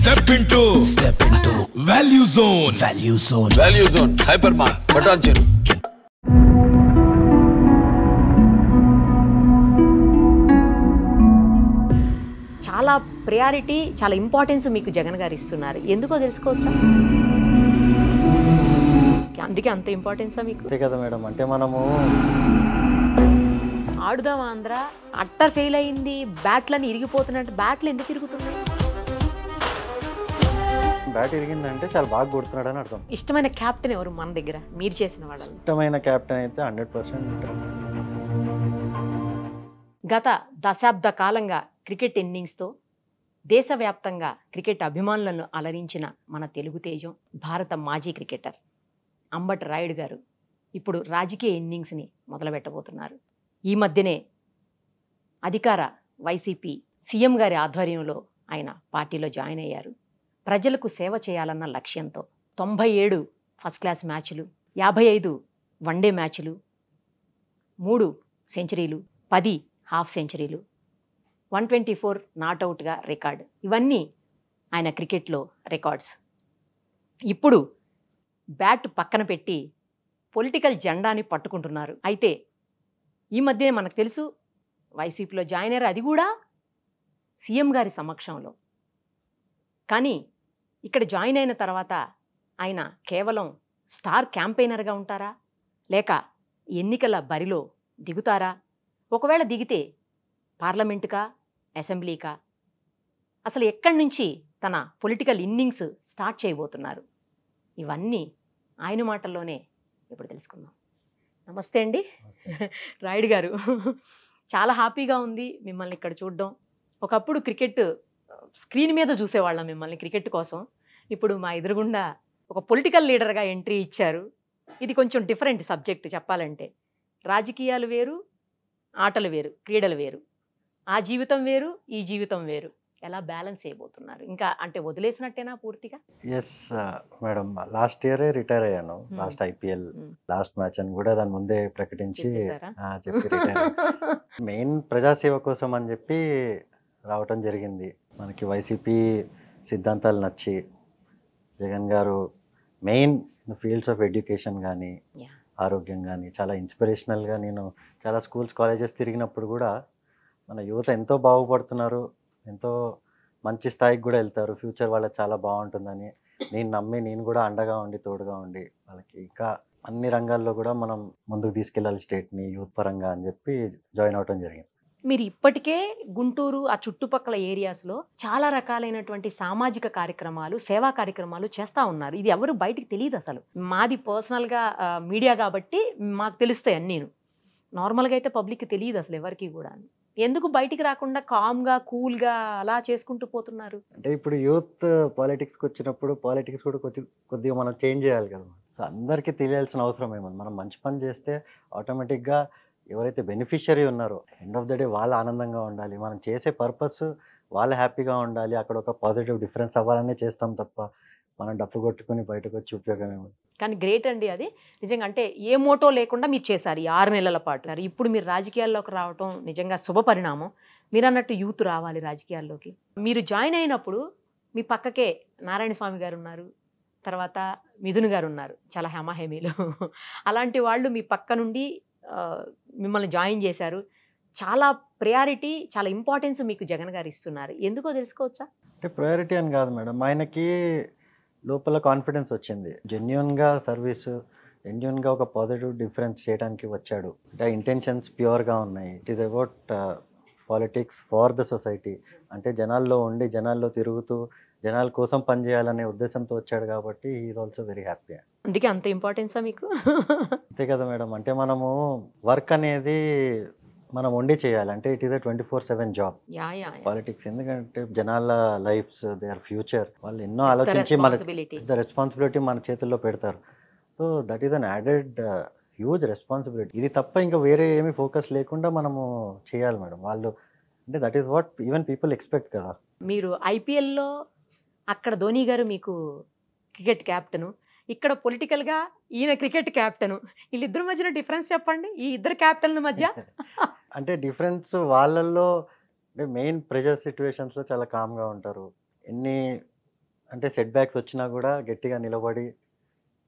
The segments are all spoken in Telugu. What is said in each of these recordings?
Step into Step into value zone Value Zone. Value zone hyper mark button చెరు చాలా ప్రయారిటీ చాలా ఇంపార్టెన్స్ మీకు జగన్ గారు ఇస్తున్నారు. ఎందుకో తెలుసుకోవచ్చా? అందుకే అంత ఇంపార్టెన్సా మీకు? అంతే కదా మేడం. అంటే మనము ఆడుదాం ఆంధ్ర? అట్టర్ ఫెయిల్ అయింది. బ్యాట్లని ఇరిగిపోతున్నట్టు బ్యాట్లు ఎందుకు ఇరుగుతున్నాయి? బ్యాట్ ఇరిగిందంటే చాలా బాగా కొడుతున్నాడు అని అర్థం. ఇష్టమైన క్యాప్టెన్ ఎవరు మన దగ్గర? మీరు చేసిన వాళ్ళని. ఇష్టమైన కెప్టెన్ అయితే హండ్రెడ్ పర్సెంట్ గత దశాబ్ద కాలంగా క్రికెట్ ఇన్నింగ్స్తో దేశవ్యాప్తంగా క్రికెట్ అభిమానులను అలరించిన మన తెలుగు తేజం భారత మాజీ క్రికెటర్ అంబటి రాయుడు గారు ఇప్పుడు రాజకీయ ఇన్నింగ్స్ని మొదలుపెట్టబోతున్నారు. ఈ మధ్యనే అధికార వైసీపీ సీఎం గారి ఆధ్వర్యంలో ఆయన పార్టీలో జాయిన్ అయ్యారు. ప్రజలకు సేవ చేయాలన్న లక్ష్యంతో తొంభై ఏడు ఫస్ట్ క్లాస్ మ్యాచ్లు యాభై ఐదు వన్డే మ్యాచ్లు మూడు సెంచరీలు పది హాఫ్ సెంచరీలు వన్ ట్వంటీ ఫోర్ నాట్అవుట్గా రికార్డ్. ఇవన్నీ ఆయన క్రికెట్లో రికార్డ్స్. ఇప్పుడు బ్యాట్ పక్కన పెట్టి పొలిటికల్ జెండాని పట్టుకుంటున్నారు. అయితే ఈ మధ్యనే మనకు తెలుసు వైసీపీలో జాయిన్ అయ్యారు అది కూడా సీఎం గారి సమక్షంలో. కానీ ఇక్కడ జాయిన్ అయిన తర్వాత ఆయన కేవలం స్టార్ క్యాంపెయినర్గా ఉంటారా? లేక ఎన్నికల బరిలో దిగుతారా? ఒకవేళ దిగితే పార్లమెంటుకా? అసెంబ్లీకా? అసలు ఎక్కడి నుంచి తన పొలిటికల్ ఇన్నింగ్స్ స్టార్ట్ చేయబోతున్నారు? ఇవన్నీ ఆయన మాటల్లోనే ఇప్పుడు తెలుసుకుందాం. నమస్తే అండి. రాయుడు గారు. చాలా హ్యాపీగా ఉంది మిమ్మల్ని ఇక్కడ చూడడం. ఒకప్పుడు క్రికెట్ స్క్రీన్ మీద చూసేవాళ్ళం మిమ్మల్ని క్రికెట్ కోసం. ఇప్పుడు మా ఎదురుగుండా ఒక పొలిటికల్ లీడర్గా ఎంట్రీ ఇచ్చారు. ఇది కొంచెం డిఫరెంట్ సబ్జెక్ట్ చెప్పాలంటే. రాజకీయాలు వేరు ఆటలు వేరు క్రీడలు వేరు. ఆ జీవితం వేరు ఈ జీవితం వేరు. ఎలా బ్యాలెన్స్ చేయబోతున్నారు? ఇంకా అంటే వదిలేసినట్టేనా పూర్తిగా? ఎస్ మేడం లాస్ట్ ఇయరే రిటైర్ అయ్యాను. Hmm. Last IPL Hmm. Last match అని కూడా దాని ముందే ప్రకటించి చెప్పి మెయిన్ ప్రజాసేవ కోసం అని చెప్పి రావటం జరిగింది. మనకి వైసీపీ సిద్ధాంతాలు నచ్చి జగన్ గారు మెయిన్ ఫీల్డ్స్ ఆఫ్ ఎడ్యుకేషన్ కానీ. ఆరోగ్యం కానీ చాలా ఇన్స్పిరేషనల్గా నేను చాలా స్కూల్స్ కాలేజెస్ తిరిగినప్పుడు కూడా మన యువత ఎంతో బాగుపడుతున్నారు. ఎంతో మంచి స్థాయికి కూడా వెళ్తారు. ఫ్యూచర్ వాళ్ళకి చాలా బాగుంటుందని నేను నమ్మి నేను కూడా అండగా ఉండి తోడుగా ఉండి వాళ్ళకి ఇంకా అన్ని రంగాల్లో కూడా మనం ముందుకు తీసుకెళ్ళాలి స్టేట్ని యూత్ పరంగా అని చెప్పి జాయిన్ అవటం జరిగింది. మీరు ఇప్పటికే గుంటూరు ఆ చుట్టుపక్కల ఏరియాస్లో చాలా రకాలైనటువంటి సామాజిక కార్యక్రమాలు సేవా కార్యక్రమాలు చేస్తూ ఉన్నారు. ఇది ఎవరు బయటికి తెలియదు అసలు. మాది పర్సనల్గా మీడియా కాబట్టి మాకు తెలుస్తాయి అన్నీను నార్మల్గా అయితే పబ్లిక్కి తెలియదు అసలు ఎవరికి కూడా. ఎందుకు బయటికి రాకుండా కామ్గా కూల్గా అలా చేసుకుంటూ పోతున్నారు? అంటే ఇప్పుడు యూత్ పాలిటిక్స్కి వచ్చినప్పుడు పాలిటిక్స్ కూడా కొద్ది కొద్దిగా మనం చేంజ్ చేయాలి కదా. సో అందరికీ తెలియాల్సిన అవసరం ఏమన్నా మనం మంచి పని చేస్తే ఆటోమేటిక్గా ఎవరైతే బెనిఫిషియరీ ఉన్నారో ఎండ్ ఆఫ్ ద డే వాళ్ళు ఆనందంగా ఉండాలి. మనం చేసే పర్పస్ వాళ్ళు హ్యాపీగా ఉండాలి. అక్కడ ఒక పాజిటివ్ డిఫరెన్స్ అవ్వాలనే చేస్తాం తప్ప మనం డప్పు కొట్టుకుని బయటకు వచ్చి ఉపయోగం కానీ గ్రేట్ అండి అది. నిజంగా అంటే ఏ మోటో లేకుండా మీరు చేశారు ఈ ఆరు నెలల పాటు. ఇప్పుడు మీరు రాజకీయాల్లోకి రావటం నిజంగా శుభ పరిణామం. మీరు అన్నట్టు యూత్ రావాలి రాజకీయాల్లోకి. మీరు జాయిన్ అయినప్పుడు మీ పక్కకే నారాయణ స్వామి గారు ఉన్నారు. తర్వాత మిథున్ గారు ఉన్నారు. చాలా హెమహెమీలు అలాంటి వాళ్ళు మీ పక్క నుండి మిమ్మల్ని జాయిన్ చేశారు. చాలా ప్రయారిటీ చాలా ఇంపార్టెన్స్ మీకు జగన్ గారు ఇస్తున్నారు. ఎందుకో తెలుసుకోవచ్చా? అంటే ప్రయారిటీ అని కాదు మేడం. ఆయనకి లోపల కాన్ఫిడెన్స్ వచ్చింది. జెన్యున్గా సర్వీస్ జెన్యున్గా ఒక పాజిటివ్ డిఫరెన్స్ చేయడానికి వచ్చాడు. అంటే ఇంటెన్షన్స్ ప్యూర్గా ఉన్నాయి. It is about politics for the society అంటే జనాల్లో ఉండి జనాల్లో తిరుగుతూ జనాల కోసం పనిచేయాలనే ఉద్దేశంతో వచ్చాడు కాబట్టి ఈజ్ ఆల్సో వెరీ హ్యాపీ అందుకే అంత ఇంపార్టెన్సా మీకు? అంతే కదా మేడం. అంటే మనము వర్క్ అనేది మనం ఉండి చేయాలి. అంటే it is a twenty four seven job. Politics ఎందుకంటే జనాల లైఫ్స్ దే ఆర్ ఫ్యూచర్ వాళ్ళు ఎన్నో ఆలోచించి మన రెస్పాన్సిబిలిటీ మన చేతుల్లో పెడతారు. So that is an added huge responsibility ఇది తప్ప ఇంకా వేరే ఏమి ఫోకస్ లేకుండా మనము చేయాలి మేడం. వాళ్ళు అంటే that is what even people expect కదా. మీరు ఐపీఎల్లో అక్కడ ధోని గారు మీకు క్రికెట్ క్యాప్టెను ఇక్కడ పొలిటికల్గా ఈయన క్రికెట్ క్యాప్టెను వీళ్ళిద్దరి మధ్యన డిఫరెన్స్ చెప్పండి. ఈ ఇద్దరు క్యాప్టెన్ల మధ్య? అంటే డిఫరెన్స్ వాళ్ళల్లో అంటే మెయిన్ ప్రెషర్ సిచ్యువేషన్స్లో చాలా కామ్గా ఉంటారు. ఎన్ని అంటే సెట్ బ్యాక్స్ వచ్చినా కూడా గట్టిగా నిలబడి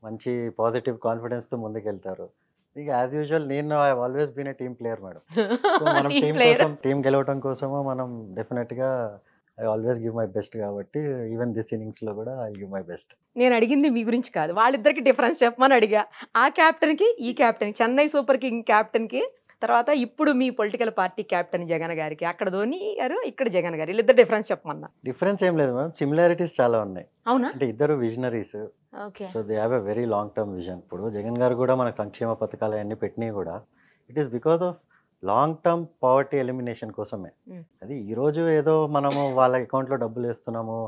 మంచి పాజిటివ్ కాన్ఫిడెన్స్తో ముందుకెళ్తారు. ఇక యాజ్ యూజువల్ నేను I always been a team player madam so మనం టీం. కోసం టీం గెలవడం కోసము మనం డెఫినెట్గా I always give my best కాబట్టి ఈవెన్ దిస్ ఇన్నింగ్స్లో కూడా ఐ గివ్ మై బెస్ట్ నేను అడిగింది మీ గురించి కాదు. వాళ్ళిద్దరికి డిఫరెన్స్ చెప్పమని అడిగా. ఆ captain కి ఈ captain Chennai super king captain కి తర్వాత ఇప్పుడు మీ పొలిటికల్ పార్టీ క్యాప్టెన్ జగన్ గారికి అక్కడ ధోని గారు ఇక్కడ జగన్ గారు వీళ్ళిద్దరు డిఫరెన్స్ చెప్పమన్నా? డిఫరెన్స్ ఏం లేదు మేడం సిమిలారిటీస్ చాలా ఉన్నాయి. అవునా? అంటే ఇద్దరు visionaries so they have a very long term vision ఇప్పుడు జగన్ గారు కూడా మనకు సంక్షేమ పథకాలు అన్నీ పెట్టినవి కూడా it is because of long term poverty elimination కోసమే. అది ఈరోజు ఏదో మనము వాళ్ళ అకౌంట్లో డబ్బులు వేస్తున్నాము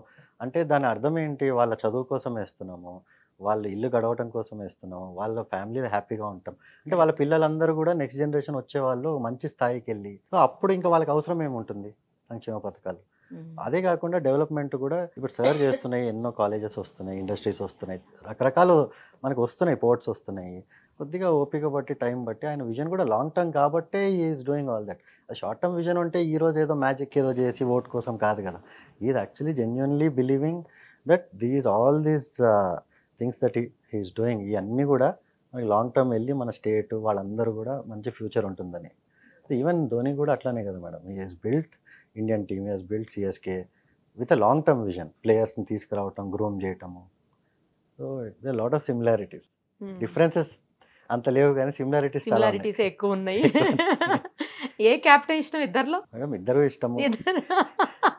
అంటే దాని అర్థం ఏంటి? వాళ్ళ చదువు కోసం వేస్తున్నాము వాళ్ళ ఇల్లు గడవటం కోసం వేస్తున్నాము వాళ్ళ ఫ్యామిలీ హ్యాపీగా ఉంటాం. అంటే వాళ్ళ పిల్లలందరూ కూడా నెక్స్ట్ జనరేషన్ వచ్చే వాళ్ళు మంచి స్థాయికి వెళ్ళి సో అప్పుడు ఇంకా వాళ్ళకి అవసరం ఏముంటుంది? సంక్షేమ పథకాలు. అదే కాకుండా డెవలప్మెంట్ కూడా ఇప్పుడు సర్వ్ చేస్తున్నాయి ఎన్నో కాలేజెస్ వస్తున్నాయి ఇండస్ట్రీస్ వస్తున్నాయి రకరకాలు మనకు వస్తున్నాయి పోర్ట్స్ వస్తున్నాయి. కొద్దిగా ఓపిక బట్టి టైం బట్టి ఆయన విజన్ కూడా లాంగ్ టర్మ్ కాబట్టే is doing all that short term vision ఉంటే ఈ రోజు ఏదో మ్యాజిక్ ఏదో చేసి ఓట్ కోసం కాదు కదా. Is actually genuinely believing that these all these things that he's doing ఇవన్నీ కూడా మనకి లాంగ్ టర్మ్ వెళ్ళి మన స్టేట్ వాళ్ళందరూ కూడా మంచి ఫ్యూచర్ ఉంటుందని. ఈవెన్ ధోని కూడా అట్లానే కదా మేడం. ఈ he's built Indian team he's built CSK with a long term vision ప్లేయర్స్ని తీసుకురావటం గ్రూమ్ చేయటము. So it's lot of similarities differences అంత లేవు కానీ సిమిలారిటీస్. సిమిలారిటీస్ ఎక్కువ ఉన్నాయి. ఏ క్యాప్టెన్ ఇష్టం ఇద్దర్లో? మేడం ఇద్దరు ఇష్టము.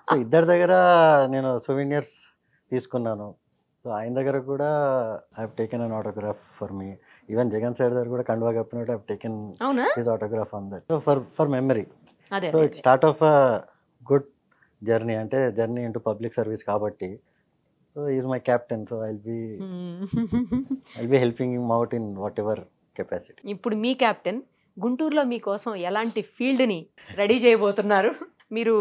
సో ఇద్దరి దగ్గర నేను సోవీనియర్స్ తీసుకున్నాను. సో ఆయన దగ్గర కూడా I taken an autograph for me even Jagan side దగ్గర కూడా కండువా కప్పినట్టు I taken his autograph on that so for for memory so it start of a good journey అంటే జర్నీ ఇంటూ పబ్లిక్ సర్వీస్ కాబట్టి. So is my captain so I'll be. I'll be helping him out in whatever capacity ఇప్పుడు మీ కెప్టెన్ గుంటూరులో మీకోసం ఎలాంటి ఫీల్డ్ని రెడీ చేయబోతున్నారు? మీరు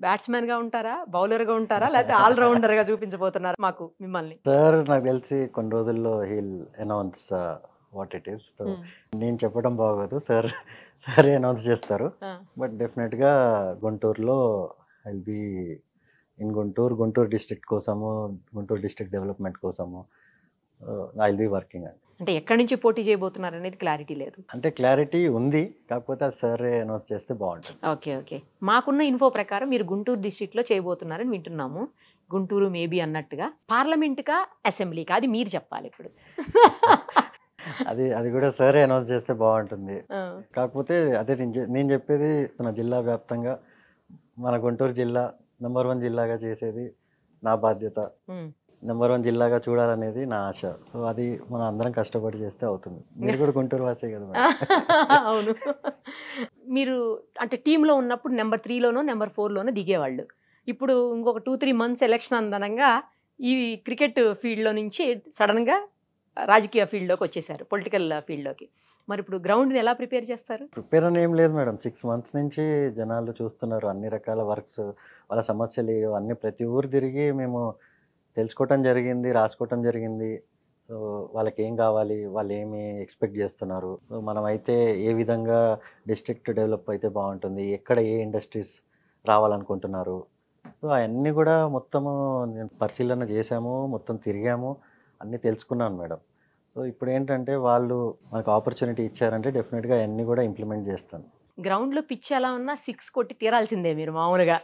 బ్యాట్స్మెన్గా ఉంటారా? బౌలర్గా ఉంటారా? లేకపోతే ఆల్రౌండర్గా చూపించబోతున్నారు మాకు మిమ్మల్ని? సార్ నాకు తెలిసి కొన్ని రోజుల్లో he'll announce what it is so. నేను చెప్పడం బాగోదు. సార్ సరే అనౌన్స్ చేస్తారు. బట్ డెఫినెట్గా గుంటూరులో I be in Guntur. Guntur district కోసము గుంటూరు డిస్ట్రిక్ట్ డెవలప్మెంట్ కోసము ఐ బి వర్కింగ్ అండి అంటే ఎక్కడి నుంచి పోటీ చేయబోతున్నారు అనేది క్లారిటీ లేదు. అంటే క్లారిటీ ఉంది కాకపోతే సరే అనౌన్స్ చేస్తే బాగుంటుంది. Okay okay. మాకున్న ఇన్ఫో ప్రకారం మీరు గుంటూరు డిస్ట్రిక్ట్లో చేయబోతున్నారని వింటున్నాము. గుంటూరు మేబీ అన్నట్టుగా. పార్లమెంట్కా అసెంబ్లీకా అది మీరు చెప్పాలి ఇప్పుడు. అది అది కూడా సరే అనౌన్స్ చేస్తే బాగుంటుంది. కాకపోతే అదే నేను చెప్పేది మన జిల్లా వ్యాప్తంగా మన గుంటూరు జిల్లా నెంబర్ వన్ జిల్లాగా చేసేది నా బాధ్యత. నెంబర్ వన్ జిల్లాగా చూడాలనేది నా ఆశ. సో అది మనం అందరం కష్టపడి చేస్తే అవుతుంది. మీరు కూడా గుంటూరు వాసే కదా. అవును. మీరు అంటే టీంలో ఉన్నప్పుడు నెంబర్ త్రీలోనో నెంబర్ ఫోర్లోనో దిగేవాళ్ళు. ఇప్పుడు ఇంకొక టూ త్రీ మంత్స్ ఎలక్షన్ అందనంగా ఈ క్రికెట్ ఫీల్డ్లో నుంచి సడన్గా రాజకీయ ఫీల్డ్లోకి వచ్చేసారు పొలిటికల్ ఫీల్డ్లోకి. మరి ఇప్పుడు గ్రౌండ్ని ఎలా ప్రిపేర్ చేస్తారు? ప్రిపేర్ అని ఏం లేదు మేడం. సిక్స్ మంత్స్ నుంచి జనాలు చూస్తున్నారు అన్ని రకాల వర్క్స్ వాళ్ళ సమస్యలు అన్ని ప్రతి ఊరు తిరిగి మేము తెలుసుకోవటం జరిగింది రాసుకోవటం జరిగింది. సో వాళ్ళకి ఏం కావాలి వాళ్ళు ఏమి ఎక్స్పెక్ట్ చేస్తున్నారు? సో ఏ విధంగా డిస్ట్రిక్ట్ డెవలప్ అయితే బాగుంటుంది ఎక్కడ ఏ ఇండస్ట్రీస్ రావాలనుకుంటున్నారు? సో అవన్నీ కూడా మొత్తము నేను పరిశీలన చేశాము మొత్తం తిరిగాము అన్నీ తెలుసుకున్నాను మేడం. సో ఇప్పుడు ఏంటంటే వాళ్ళు మనకు ఆపర్చునిటీ ఇచ్చారంటే డెఫినెట్గా అవన్నీ కూడా ఇంప్లిమెంట్ చేస్తాను. గ్రౌండ్లో పిచ్ ఎలా ఉన్నా సిక్స్ కొట్టి తీరాల్సిందే మీరు మామూలుగా.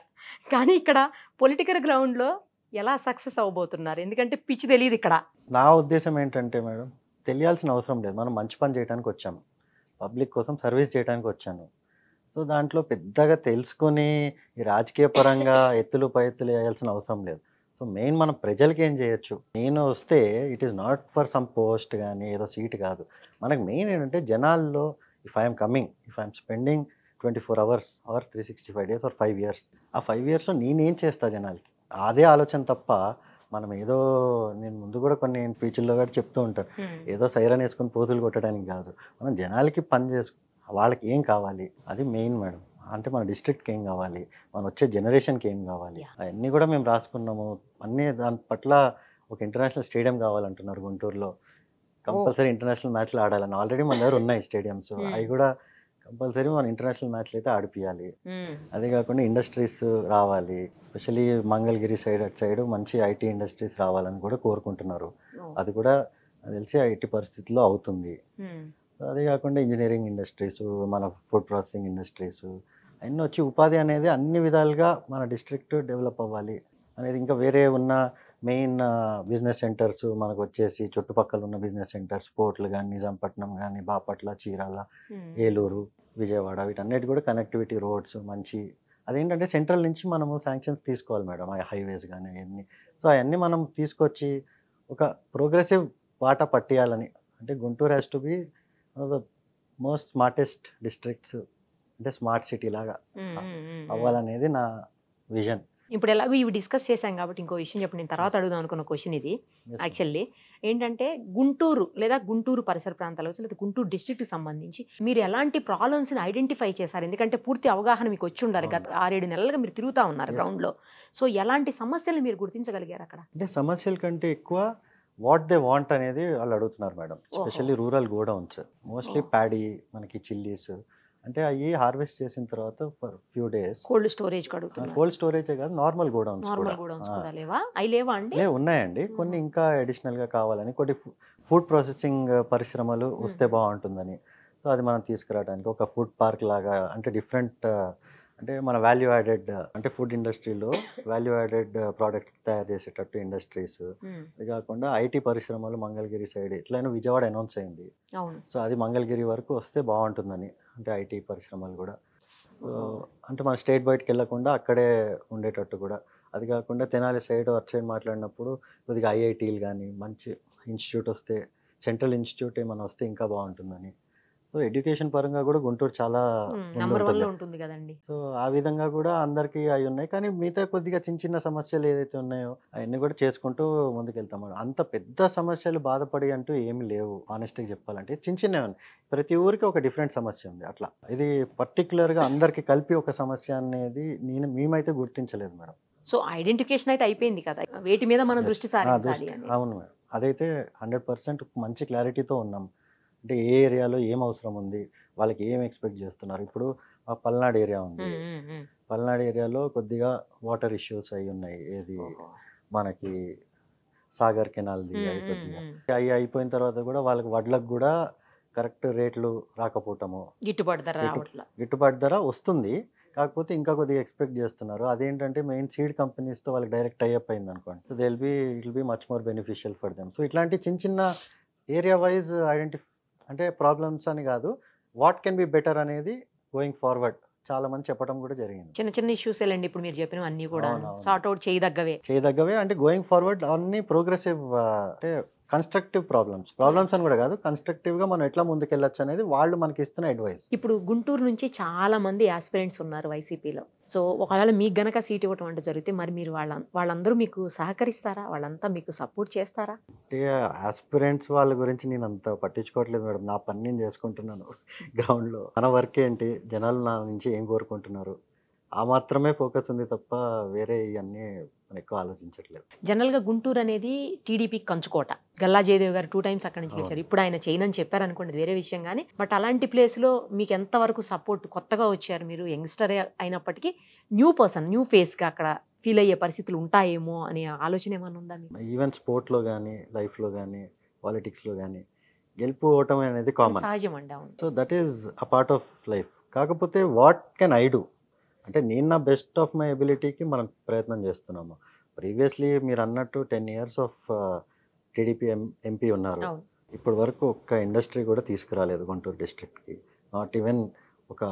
కానీ ఇక్కడ పొలిటికల్ గ్రౌండ్లో ఎలా సక్సెస్ అవ్వబోతున్నారు? ఎందుకంటే పిచ్ తెలియదు ఇక్కడ. నా ఉద్దేశం ఏంటంటే మేడం తెలియాల్సిన అవసరం లేదు. మనం మంచి పని చేయడానికి వచ్చాము. పబ్లిక్ కోసం సర్వీస్ చేయడానికి వచ్చాను. సో దాంట్లో పెద్దగా తెలుసుకొని ఈ రాజకీయ పరంగా ఎత్తులు పై ఎత్తులు వేయాల్సిన అవసరం లేదు. సో మెయిన్ మనం ప్రజలకి ఏం చేయొచ్చు? నేను వస్తే it is not for some post కానీ ఏదో సీట్ కాదు. మనకు మెయిన్ ఏంటంటే జనాల్లో if I'm coming if I'm spending twenty four hours or three sixty five days or five years ఆ ఫైవ్ ఇయర్స్లో నేనేం చేస్తా జనాలకి? అదే ఆలోచన తప్ప మనం ఏదో నేను ముందు కూడా కొన్ని స్పీచ్ల్లో కూడా చెప్తూ ఉంటాను ఏదో సైరన్ వేసుకొని పోతులు కొట్టడానికి కాదు. మనం జనాలకి పని చేసుకు వాళ్ళకి ఏం కావాలి? అది మెయిన్ మేడం. అంటే మన డిస్ట్రిక్ట్కి ఏం కావాలి? మన వచ్చే జనరేషన్కి ఏం కావాలి. అవన్నీ కూడా మేము రాసుకున్నాము. అన్నీ దాని పట్ల ఒక ఇంటర్నేషనల్ స్టేడియం కావాలంటున్నారు గుంటూరులో. కంపల్సరీ ఇంటర్నేషనల్ మ్యాచ్లు ఆడాలని. ఆల్రెడీ మన దగ్గర ఉన్నాయి స్టేడియంస్. అవి కూడా కంపల్సరీ మన ఇంటర్నేషనల్ మ్యాచ్లు అయితే ఆడిపియాలి. అదే కాకుండా ఇండస్ట్రీస్ రావాలి ఎస్పెషలీ మంగళగిరి సైడ్ అటు సైడ్ మంచి ఐటీ ఇండస్ట్రీస్ రావాలని కూడా కోరుకుంటున్నారు. అది కూడా తెలిసి ఐటీ పరిస్థితుల్లో అవుతుంది. అదే కాకుండా ఇంజనీరింగ్ ఇండస్ట్రీస్ మన ఫుడ్ ప్రాసెసింగ్ ఇండస్ట్రీస్ అన్నీ వచ్చి ఉపాధి అనేది అన్ని విధాలుగా మన డిస్ట్రిక్ట్ డెవలప్ అవ్వాలి అనేది ఇంకా వేరే ఉన్న మెయిన్ బిజినెస్ సెంటర్స్ మనకు వచ్చేసి చుట్టుపక్కల ఉన్న బిజినెస్ సెంటర్స్ పోర్ట్లు కానీ నిజాంపట్నం కానీ బాపట్ల చీరాల. ఏలూరు విజయవాడ వీటన్నిటి కూడా కనెక్టివిటీ రోడ్స్ మంచి అదేంటంటే సెంట్రల్ నుంచి మనము శాంక్షన్స్ తీసుకోవాలి మేడం ఆ హైవేస్ కానీ అవన్నీ సో అవన్నీ మనం తీసుకొచ్చి ఒక ప్రోగ్రెసివ్ బాట పట్టియాలని అంటే Guntur has to be the most smartest districts అంటే స్మార్ట్ సిటీ లాగా. అవ్వాలనేది నా విజన్ ఇప్పుడు ఎలాగో ఇవి డిస్కస్ చేశాం కాబట్టి ఇంకో విషయం చెప్పండి. నేను తర్వాత అడుగుదాం అనుకున్న క్వశ్చన్ ఇది. యాక్చువల్లీ ఏంటంటే గుంటూరు లేదా గుంటూరు పరిసర ప్రాంతాలకు లేదా గుంటూరు డిస్ట్రిక్ట్ సంబంధించి మీరు ఎలాంటి ప్రాబ్లమ్స్ని ఐడెంటిఫై చేశారు? ఎందుకంటే పూర్తి అవగాహన మీకు వచ్చి ఉండాలి గత ఆరేడు నెలలుగా మీరు తిరుగుతా ఉన్నారు Yes. గ్రౌండ్లో. సో ఎలాంటి సమస్యలు మీరు గుర్తించగలిగారు అక్కడ? అంటే సమస్యల కంటే ఎక్కువ వాట్ దే వాంట్ అనేది వాళ్ళు అడుగుతున్నారు madam. Especially rural godowns. Mostly. Paddy మనకి చిల్లీస్ అంటే అవి హార్వెస్ట్ చేసిన తర్వాత for few days cold storage cold storage కాదు నార్మల్ గోడౌన్స్ నార్మల్ కూడా. లేవా? అవి లేవా అండి? ఉన్నాయండి. కొన్ని ఇంకా అడిషనల్గా కావాలని కొన్ని ఫుడ్ ప్రాసెసింగ్ పరిశ్రమలు వస్తే. బాగుంటుందని. సో అది మనం తీసుకురావడానికి ఒక ఫుడ్ పార్క్ లాగా అంటే డిఫరెంట్ అంటే మన వాల్యూ యాడెడ్ అంటే ఫుడ్ ఇండస్ట్రీలో వాల్యూ యాడెడ్ ప్రోడక్ట్ తయారు చేసేటట్టు ఇండస్ట్రీస్. అది కాకుండా ఐటీ పరిశ్రమలు మంగళగిరి సైడ్ ఎట్లయినా విజయవాడ అనౌన్స్ అయింది. సో అది మంగళగిరి వరకు వస్తే బాగుంటుందని. అంటే ఐటీ పరిశ్రమలు కూడా. అంటే మన స్టేట్ బయటకు వెళ్ళకుండా అక్కడే ఉండేటట్టు కూడా. అది కాకుండా తెనాలి సైడ్ అటు సైడ్ మాట్లాడినప్పుడు కొద్దిగా ఐఐటీలు కానీ మంచి ఇన్స్టిట్యూట్ వస్తే సెంట్రల్ ఇన్స్టిట్యూట్ ఏమైనా వస్తే ఇంకా బాగుంటుందని. సో ఎడ్యుకేషన్ పరంగా కూడా గుంటూరు చాలా ముందు నంబర్ వన్ ఉంటుంది. లో ఉంటుంది కదండి. సో ఆ విధంగా కూడా అందరికీ అవి ఉన్నాయి. కానీ మిగతా కొద్దిగా చిన్న చిన్న సమస్యలు ఏదైతే ఉన్నాయో అవన్నీ కూడా చేసుకుంటూ ముందుకెళ్తాం అంత పెద్ద సమస్యలు బాధపడి అంటూ ఏమి లేవు. ఆనెస్ట్గా చెప్పాలంటే చిన్న చిన్నవి ఉన్నాయి. ప్రతి ఊరికి ఒక డిఫరెంట్ సమస్య ఉంది. అట్లా. ఇది పర్టికులర్గా అందరికీ కలిపి ఒక సమస్య అనేది నేను మేమైతే గుర్తించలేదు మేడం. సో ఐడెంటిఫికేషన్ అయితే అయిపోయింది కదా. వేటి మీద మనం. దృష్టి సారించాలి అవును మేడం. అదైతే హండ్రెడ్ పర్సెంట్ మంచి క్లారిటీతో ఉన్నాం. అంటే ఏ ఏరియాలో ఏం అవసరం ఉంది వాళ్ళకి ఏం ఎక్స్పెక్ట్ చేస్తున్నారు? ఇప్పుడు పల్నాడు ఏరియా ఉంది. పల్నాడు ఏరియాలో కొద్దిగా వాటర్ ఇష్యూస్ అయి ఉన్నాయి. ఏది. మనకి సాగర్ కెనాల్ది కొద్దిగా. మ్మ్. అవి అయిపోయిన తర్వాత కూడా వాళ్ళకి వడ్లకు కూడా కరెక్ట్ రేట్లు రాకపోవటము. గిట్టుబాటు ధర గిట్టుబాటు ధర వస్తుంది. కాకపోతే ఇంకా కొద్దిగా ఎక్స్పెక్ట్ చేస్తున్నారు. అదేంటంటే మెయిన్ సీడ్ కంపెనీస్తో వాళ్ళకి డైరెక్ట్ టైఅప్ అయింది అనుకోండి so that'll be it will be much more beneficial for them. So ఇట్లాంటి చిన్న చిన్న ఏరియా వైజ్ ఐడెంటిఫై అంటే ప్రాబ్లమ్స్ అని కాదు. వాట్ కెన్ బి బెటర్ అనేది గోయింగ్ ఫార్వర్డ్. చాలా మంది చెప్పడం కూడా జరిగింది. చిన్న చిన్న ఇష్యూస్ వెళ్ళండి ఇప్పుడు మీరు చెప్పిన అన్ని కూడా. సార్ట్ అవుట్ చేయదగ్గవే. చేయదగ్గవే. అంటే గోయింగ్ ఫార్వర్డ్ అన్ని ప్రోగ్రెసివ్ అంటే కన్స్ట్రక్టివ్ ప్రాబ్లమ్స్ ప్రాబ్లమ్స్ అని కూడా కాదు కన్స్ట్రక్టివ్గా మనం ఎట్లా ముందుకెళ్ళొచ్చు అనేది వాళ్ళు మనకి ఇస్తున్న అడ్వైస్ ఇప్పుడు గుంటూరు నుంచి చాలా మంది ఆస్పిరెంట్స్ ఉన్నారు వైసీపీలో సో ఒకవేళ మీకు గనక సీట్ ఇవ్వటం అంటే జరిగితే మరి మీరు వాళ్ళ వాళ్ళందరూ మీకు సహకరిస్తారా? వాళ్ళంతా మీకు సపోర్ట్ చేస్తారా? అంటే ఆస్పిరెంట్స్ వాళ్ళ గురించి నేను అంత పట్టించుకోవట్లేదు మేడం. నా పని నేను చేసుకుంటున్నాను. గ్రౌండ్లో. మన వర్క్ ఏంటి? జనాలు నా నుంచి ఏం కోరుకుంటున్నారు? ఆ మాత్రమే ఫోకస్ ఉంది తప్ప వేరే ఇవన్నీ ఎక్కువ ఆలోచించట్లేదు. జనరల్గా గుంటూరు అనేది టీడీపీ కంచుకోట. గల్లా జయదేవ్ గారు టూ టైమ్స్ అక్కడి నుంచి. గెలిచారు. ఇప్పుడు ఆయన చేయనని చెప్పారు అనుకోండి వేరే విషయం కానీ బట్ అలాంటి ప్లేస్లో మీకు ఎంత వరకు సపోర్ట్ కొత్తగా వచ్చారు మీరు యంగ్స్టర్ అయినప్పటికీ? న్యూ పర్సన్ న్యూ ఫేస్గా అక్కడ ఫీల్ అయ్యే పరిస్థితులు ఉంటాయేమో అనే ఆలోచన ఏమైనా ఉందా ఈవెన్ స్పోర్ట్లో కానీ లైఫ్లో కానీ పాలిటిక్స్లో కానీ గెలుపు ఓటమి అనేది కామన్. సహజం అండి so that is a part of life. కాకపోతే వాట్ కెన్ ఐ డూ? అంటే నేను నా బెస్ట్ ఆఫ్ మై ఎబిలిటీకి మనం ప్రయత్నం చేస్తున్నాము. ప్రీవియస్లీ మీరు అన్నట్టు ten years of TDP M MP ఉన్నారు. ఇప్పటి వరకు ఒక్క ఇండస్ట్రీ కూడా తీసుకురాలేదు గుంటూరు డిస్ట్రిక్ట్కి. నాట్ ఈవెన్ ఒక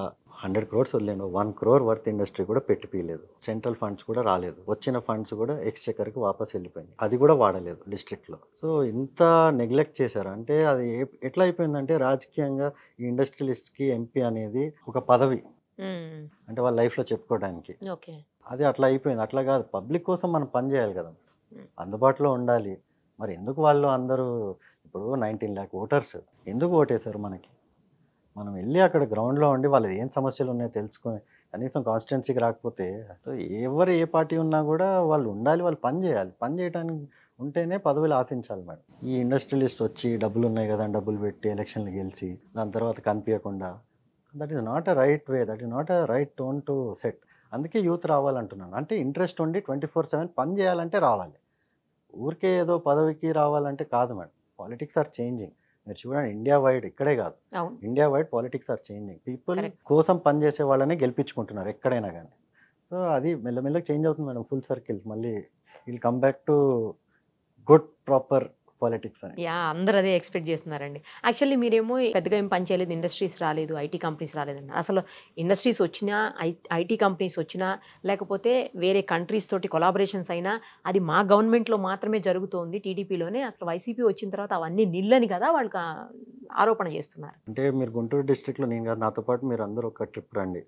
హండ్రెడ్ క్రోర్స్ వదిలేను వన్ క్రోర్ వర్త్ ఇండస్ట్రీ కూడా పెట్టిపోయలేదు సెంట్రల్ ఫండ్స్ కూడా రాలేదు. వచ్చిన ఫండ్స్ కూడా ఎక్స్చెకర్కి వాపస్ వెళ్ళిపోయింది అది కూడా వాడలేదు డిస్ట్రిక్ట్లో. సో ఇంత నెగ్లెక్ట్ చేశారు. అంటే అది ఎట్లా అయిపోయిందంటే రాజకీయంగా ఈ ఇండస్ట్రియలిస్ట్కి ఎంపీ అనేది ఒక పదవి. అంటే వాళ్ళ లైఫ్లో చెప్పుకోవడానికి. ఓకే. అది అట్లా అయిపోయింది. అట్లా కాదు. పబ్లిక్ కోసం మనం పని చేయాలి కదా. అందుబాటులో ఉండాలి. మరి ఎందుకు వాళ్ళు అందరూ ఇప్పుడు నైన్టీన్ ల్యాక్ ఓటర్స్ ఎందుకు ఓటేశారు మనకి? మనం వెళ్ళి అక్కడ గ్రౌండ్లో ఉండి వాళ్ళది ఏం సమస్యలు ఉన్నాయో తెలుసుకొని కనీసం కాన్స్టిట్యున్సీకి రాకపోతే ఎవరు ఏ పార్టీ ఉన్నా కూడా వాళ్ళు ఉండాలి వాళ్ళు పని చేయాలి. పని చేయడానికి ఉంటేనే పదవులు ఆశించాలి మేడం. ఈ ఇండస్ట్రియలిస్ట్ వచ్చి డబ్బులు ఉన్నాయి కదా డబ్బులు పెట్టి ఎలక్షన్లు గెలిచి దాని తర్వాత కనిపించకుండా that is not a right way that is not a right tone to set అందుకే యూత్ రావాలంటున్నాను. అంటే ఇంట్రెస్ట్ ఉండి ట్వంటీ ఫోర్ సెవెన్ పని చేయాలంటే రావాలి. ఊరికే ఏదో పదవికి రావాలంటే కాదు మేడం. పాలిటిక్స్ ఆర్ చేంజింగ్ మీరు చూడండి ఇండియా వైడ్ ఇక్కడే కాదు. India wide politics are changing people. కోసం పనిచేసే వాళ్ళని గెలిపించుకుంటున్నారు ఎక్కడైనా కానీ. సో అది మెల్లమెల్లగా చేంజ్ అవుతుంది మేడం ఫుల్ సర్కిల్ మళ్ళీ will come back to good proper politics అని. యా అందరూ అదే ఎక్స్పెక్ట్ చేస్తున్నారండి. యాక్చువల్లీ మీరేమో పెద్దగా ఏం పని చేయలేదు ఇండస్ట్రీస్ రాలేదు ఐటీ కంపెనీస్ రాలేదండి. అసలు ఇండస్ట్రీస్ వచ్చినా ఐటీ కంపెనీస్ వచ్చినా లేకపోతే వేరే కంట్రీస్ తోటి కొలాబరేషన్స్ అయినా అది మా గవర్నమెంట్లో మాత్రమే జరుగుతోంది టీడీపీలోనే. అసలు వైసీపీ వచ్చిన తర్వాత అవన్నీ నిల్లని కదా వాళ్ళకి ఆరోపణ చేస్తున్నారు. అంటే మీరు గుంటూరు డిస్ట్రిక్ట్లో నేను కాదు నాతో పాటు మీరు అందరూ ఒక ట్రిప్ రండి.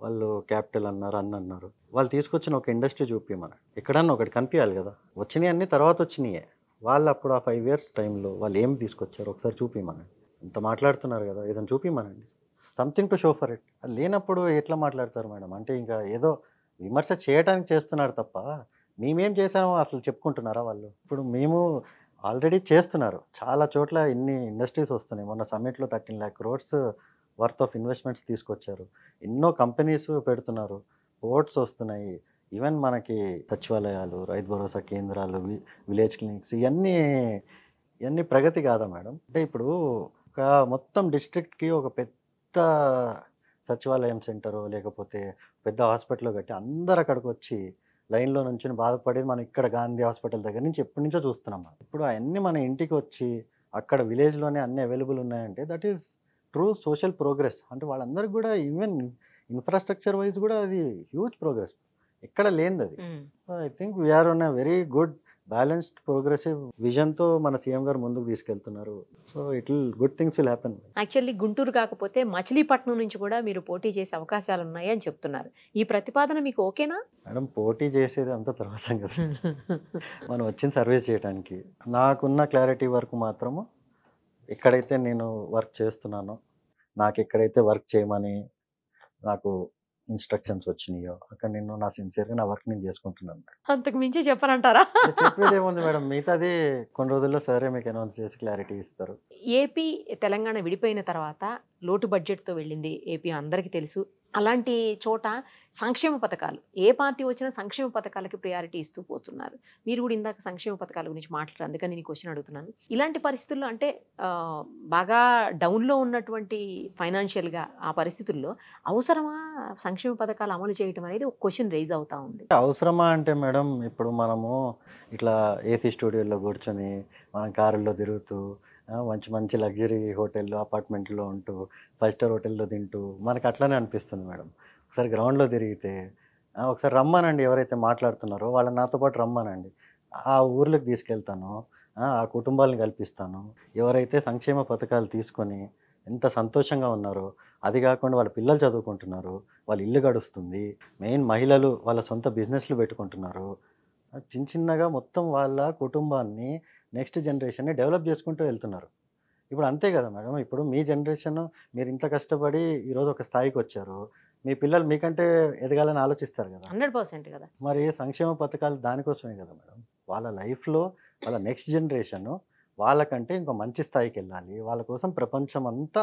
వాళ్ళు క్యాపిటల్ అన్నారు అన్న అన్నారు. వాళ్ళు తీసుకొచ్చిన ఒక ఇండస్ట్రీ చూపించమని ఎక్కడన్నా ఒకటి కనిపించాలి కదా. వచ్చినాయి అన్ని తర్వాత వచ్చినాయే. వాళ్ళు అప్పుడు ఆ ఫైవ్ ఇయర్స్ టైంలో వాళ్ళు ఏం తీసుకొచ్చారు ఒకసారి చూపించమనండి ఇంత మాట్లాడుతున్నారు కదా ఏదైనా చూపించమనండి something to show for it లేనప్పుడు ఎట్లా మాట్లాడతారు మేడం? అంటే ఇంకా ఏదో విమర్శ చేయడానికి చేస్తున్నారు తప్ప మేమేం చేసామో అసలు చెప్పుకుంటున్నారా వాళ్ళు? ఇప్పుడు మేము ఆల్రెడీ చేస్తున్నారు. చాలా చోట్ల ఇన్ని ఇండస్ట్రీస్ వస్తున్నాయి. మొన్న సమ్మిట్లో thirteen lakh crores worth of investments తీసుకొచ్చారు. ఎన్నో కంపెనీస్ పెడుతున్నారు. పోర్ట్స్ వస్తున్నాయి. ఈవెన్ మనకి సచివాలయాలు రైతు భరోసా కేంద్రాలు వి- విలేజ్ క్లినిక్స్ ఇవన్నీ ఇవన్నీ ప్రగతి కాదా మేడం? అంటే ఇప్పుడు ఒక మొత్తం డిస్ట్రిక్ట్కి ఒక పెద్ద సచివాలయం సెంటరు లేకపోతే పెద్ద హాస్పిటల్ కట్టి అందరు అక్కడికి వచ్చి లైన్లో నుంచి బాధపడేది మనం ఇక్కడ గాంధీ హాస్పిటల్ దగ్గర నుంచి ఎప్పటి నుంచో చూస్తున్నాం మనం. ఇప్పుడు అవన్నీ మన ఇంటికి వచ్చి అక్కడ విలేజ్లోనే అన్ని అవైలబుల్ ఉన్నాయంటే that is true social progress అంటే వాళ్ళందరికీ కూడా ఈవెన్ ఇన్ఫ్రాస్ట్రక్చర్ వైజ్ కూడా అది హ్యూజ్ ప్రోగ్రెస్ ఎక్కడ లేనిది అది I think we're on a very good balanced progressive విజన్తో మన సీఎం గారు ముందుకు తీసుకెళ్తున్నారు. So it will good things will happen actually Guntur కాకపోతే మచిలీపట్నం నుంచి కూడా మీరు పోటీ చేసే అవకాశాలు ఉన్నాయి అని చెప్తున్నారు. ఈ ప్రతిపాదన మీకు ఓకేనా? మేడం పోటీ చేసేది అంత తర్వాత కదా. మనం వచ్చిన సర్వీస్ చేయడానికి నాకున్న క్లారిటీ వరకు మాత్రము ఎక్కడైతే నేను వర్క్ చేస్తున్నానో నాకు ఎక్కడైతే వర్క్ చేయమని నాకు ఇన్స్ట్రక్షన్స్ వచ్చినాయో. అక్కడ నేను నా సిన్సియర్గా నా వర్క్ నేను చేసుకుంటున్నాను అంతకు మించి చెప్పనంటారా? చెప్పేది ఏముంది మేడం? మిగతాది కొన్ని రోజుల్లో సరే మీకు అనౌన్స్ చేసి క్లారిటీ ఇస్తారు. ఏపీ తెలంగాణ విడిపోయిన తర్వాత లోటు బడ్జెట్తో వెళ్ళింది ఏపీ అందరికీ తెలుసు. అలాంటి చోట సంక్షేమ పథకాలు ఏ పార్టీ వచ్చినా సంక్షేమ పథకాలకి ప్రయారిటీ ఇస్తూ పోతున్నారు. మీరు కూడా ఇందాక సంక్షేమ పథకాల గురించి మాట్లాడారు అందుకని నేను క్వశ్చన్ అడుగుతున్నాను. ఇలాంటి పరిస్థితుల్లో అంటే బాగా డౌన్లో ఉన్నటువంటి ఫైనాన్షియల్గా ఆ పరిస్థితుల్లో అవసరమా సంక్షేమ పథకాలు అమలు చేయడం అనేది ఒక క్వశ్చన్ రైజ్ అవుతా ఉంది. అవసరమా అంటే మేడం ఇప్పుడు మనము ఇట్లా ఏసీ స్టూడియోలో కూర్చొని మనం కారుల్లో తిరుగుతూ మంచి మంచి లగ్జరీ హోటల్లో అపార్ట్మెంట్లో ఉంటూ ఫైవ్ స్టార్ హోటల్లో తింటూ మనకు అట్లానే అనిపిస్తుంది మేడం. ఒకసారి గ్రౌండ్లో తిరిగితే ఒకసారి రమ్మనండి ఎవరైతే మాట్లాడుతున్నారో వాళ్ళని నాతో పాటు రమ్మనండి. ఆ ఊర్లోకి తీసుకెళ్తాను ఆ కుటుంబాలను కల్పిస్తాను. ఎవరైతే సంక్షేమ పథకాలు తీసుకొని ఎంత సంతోషంగా ఉన్నారో అది కాకుండా వాళ్ళ పిల్లలు చదువుకుంటున్నారు వాళ్ళ ఇల్లు గడుస్తుంది మెయిన్ మహిళలు వాళ్ళ సొంత బిజినెస్లు పెట్టుకుంటున్నారు చిన్న చిన్నగా మొత్తం వాళ్ళ కుటుంబాన్ని నెక్స్ట్ జనరేషన్ని డెవలప్ చేసుకుంటూ వెళ్తున్నారు. ఇప్పుడు అంతే కదా మేడం. ఇప్పుడు మీ జనరేషన్ మీరు ఇంత కష్టపడి ఈరోజు ఒక స్థాయికి వచ్చారు. మీ పిల్లలు మీకంటే ఎదగాలని ఆలోచిస్తారు కదా. హండ్రెడ్ పర్సెంట్ కదా. మరి సంక్షేమ పథకాలు దానికోసమే కదా మేడం. వాళ్ళ లైఫ్లో వాళ్ళ నెక్స్ట్ జనరేషన్ వాళ్ళకంటే ఇంకో మంచి స్థాయికి వెళ్ళాలి. వాళ్ళ కోసం ప్రపంచం అంతా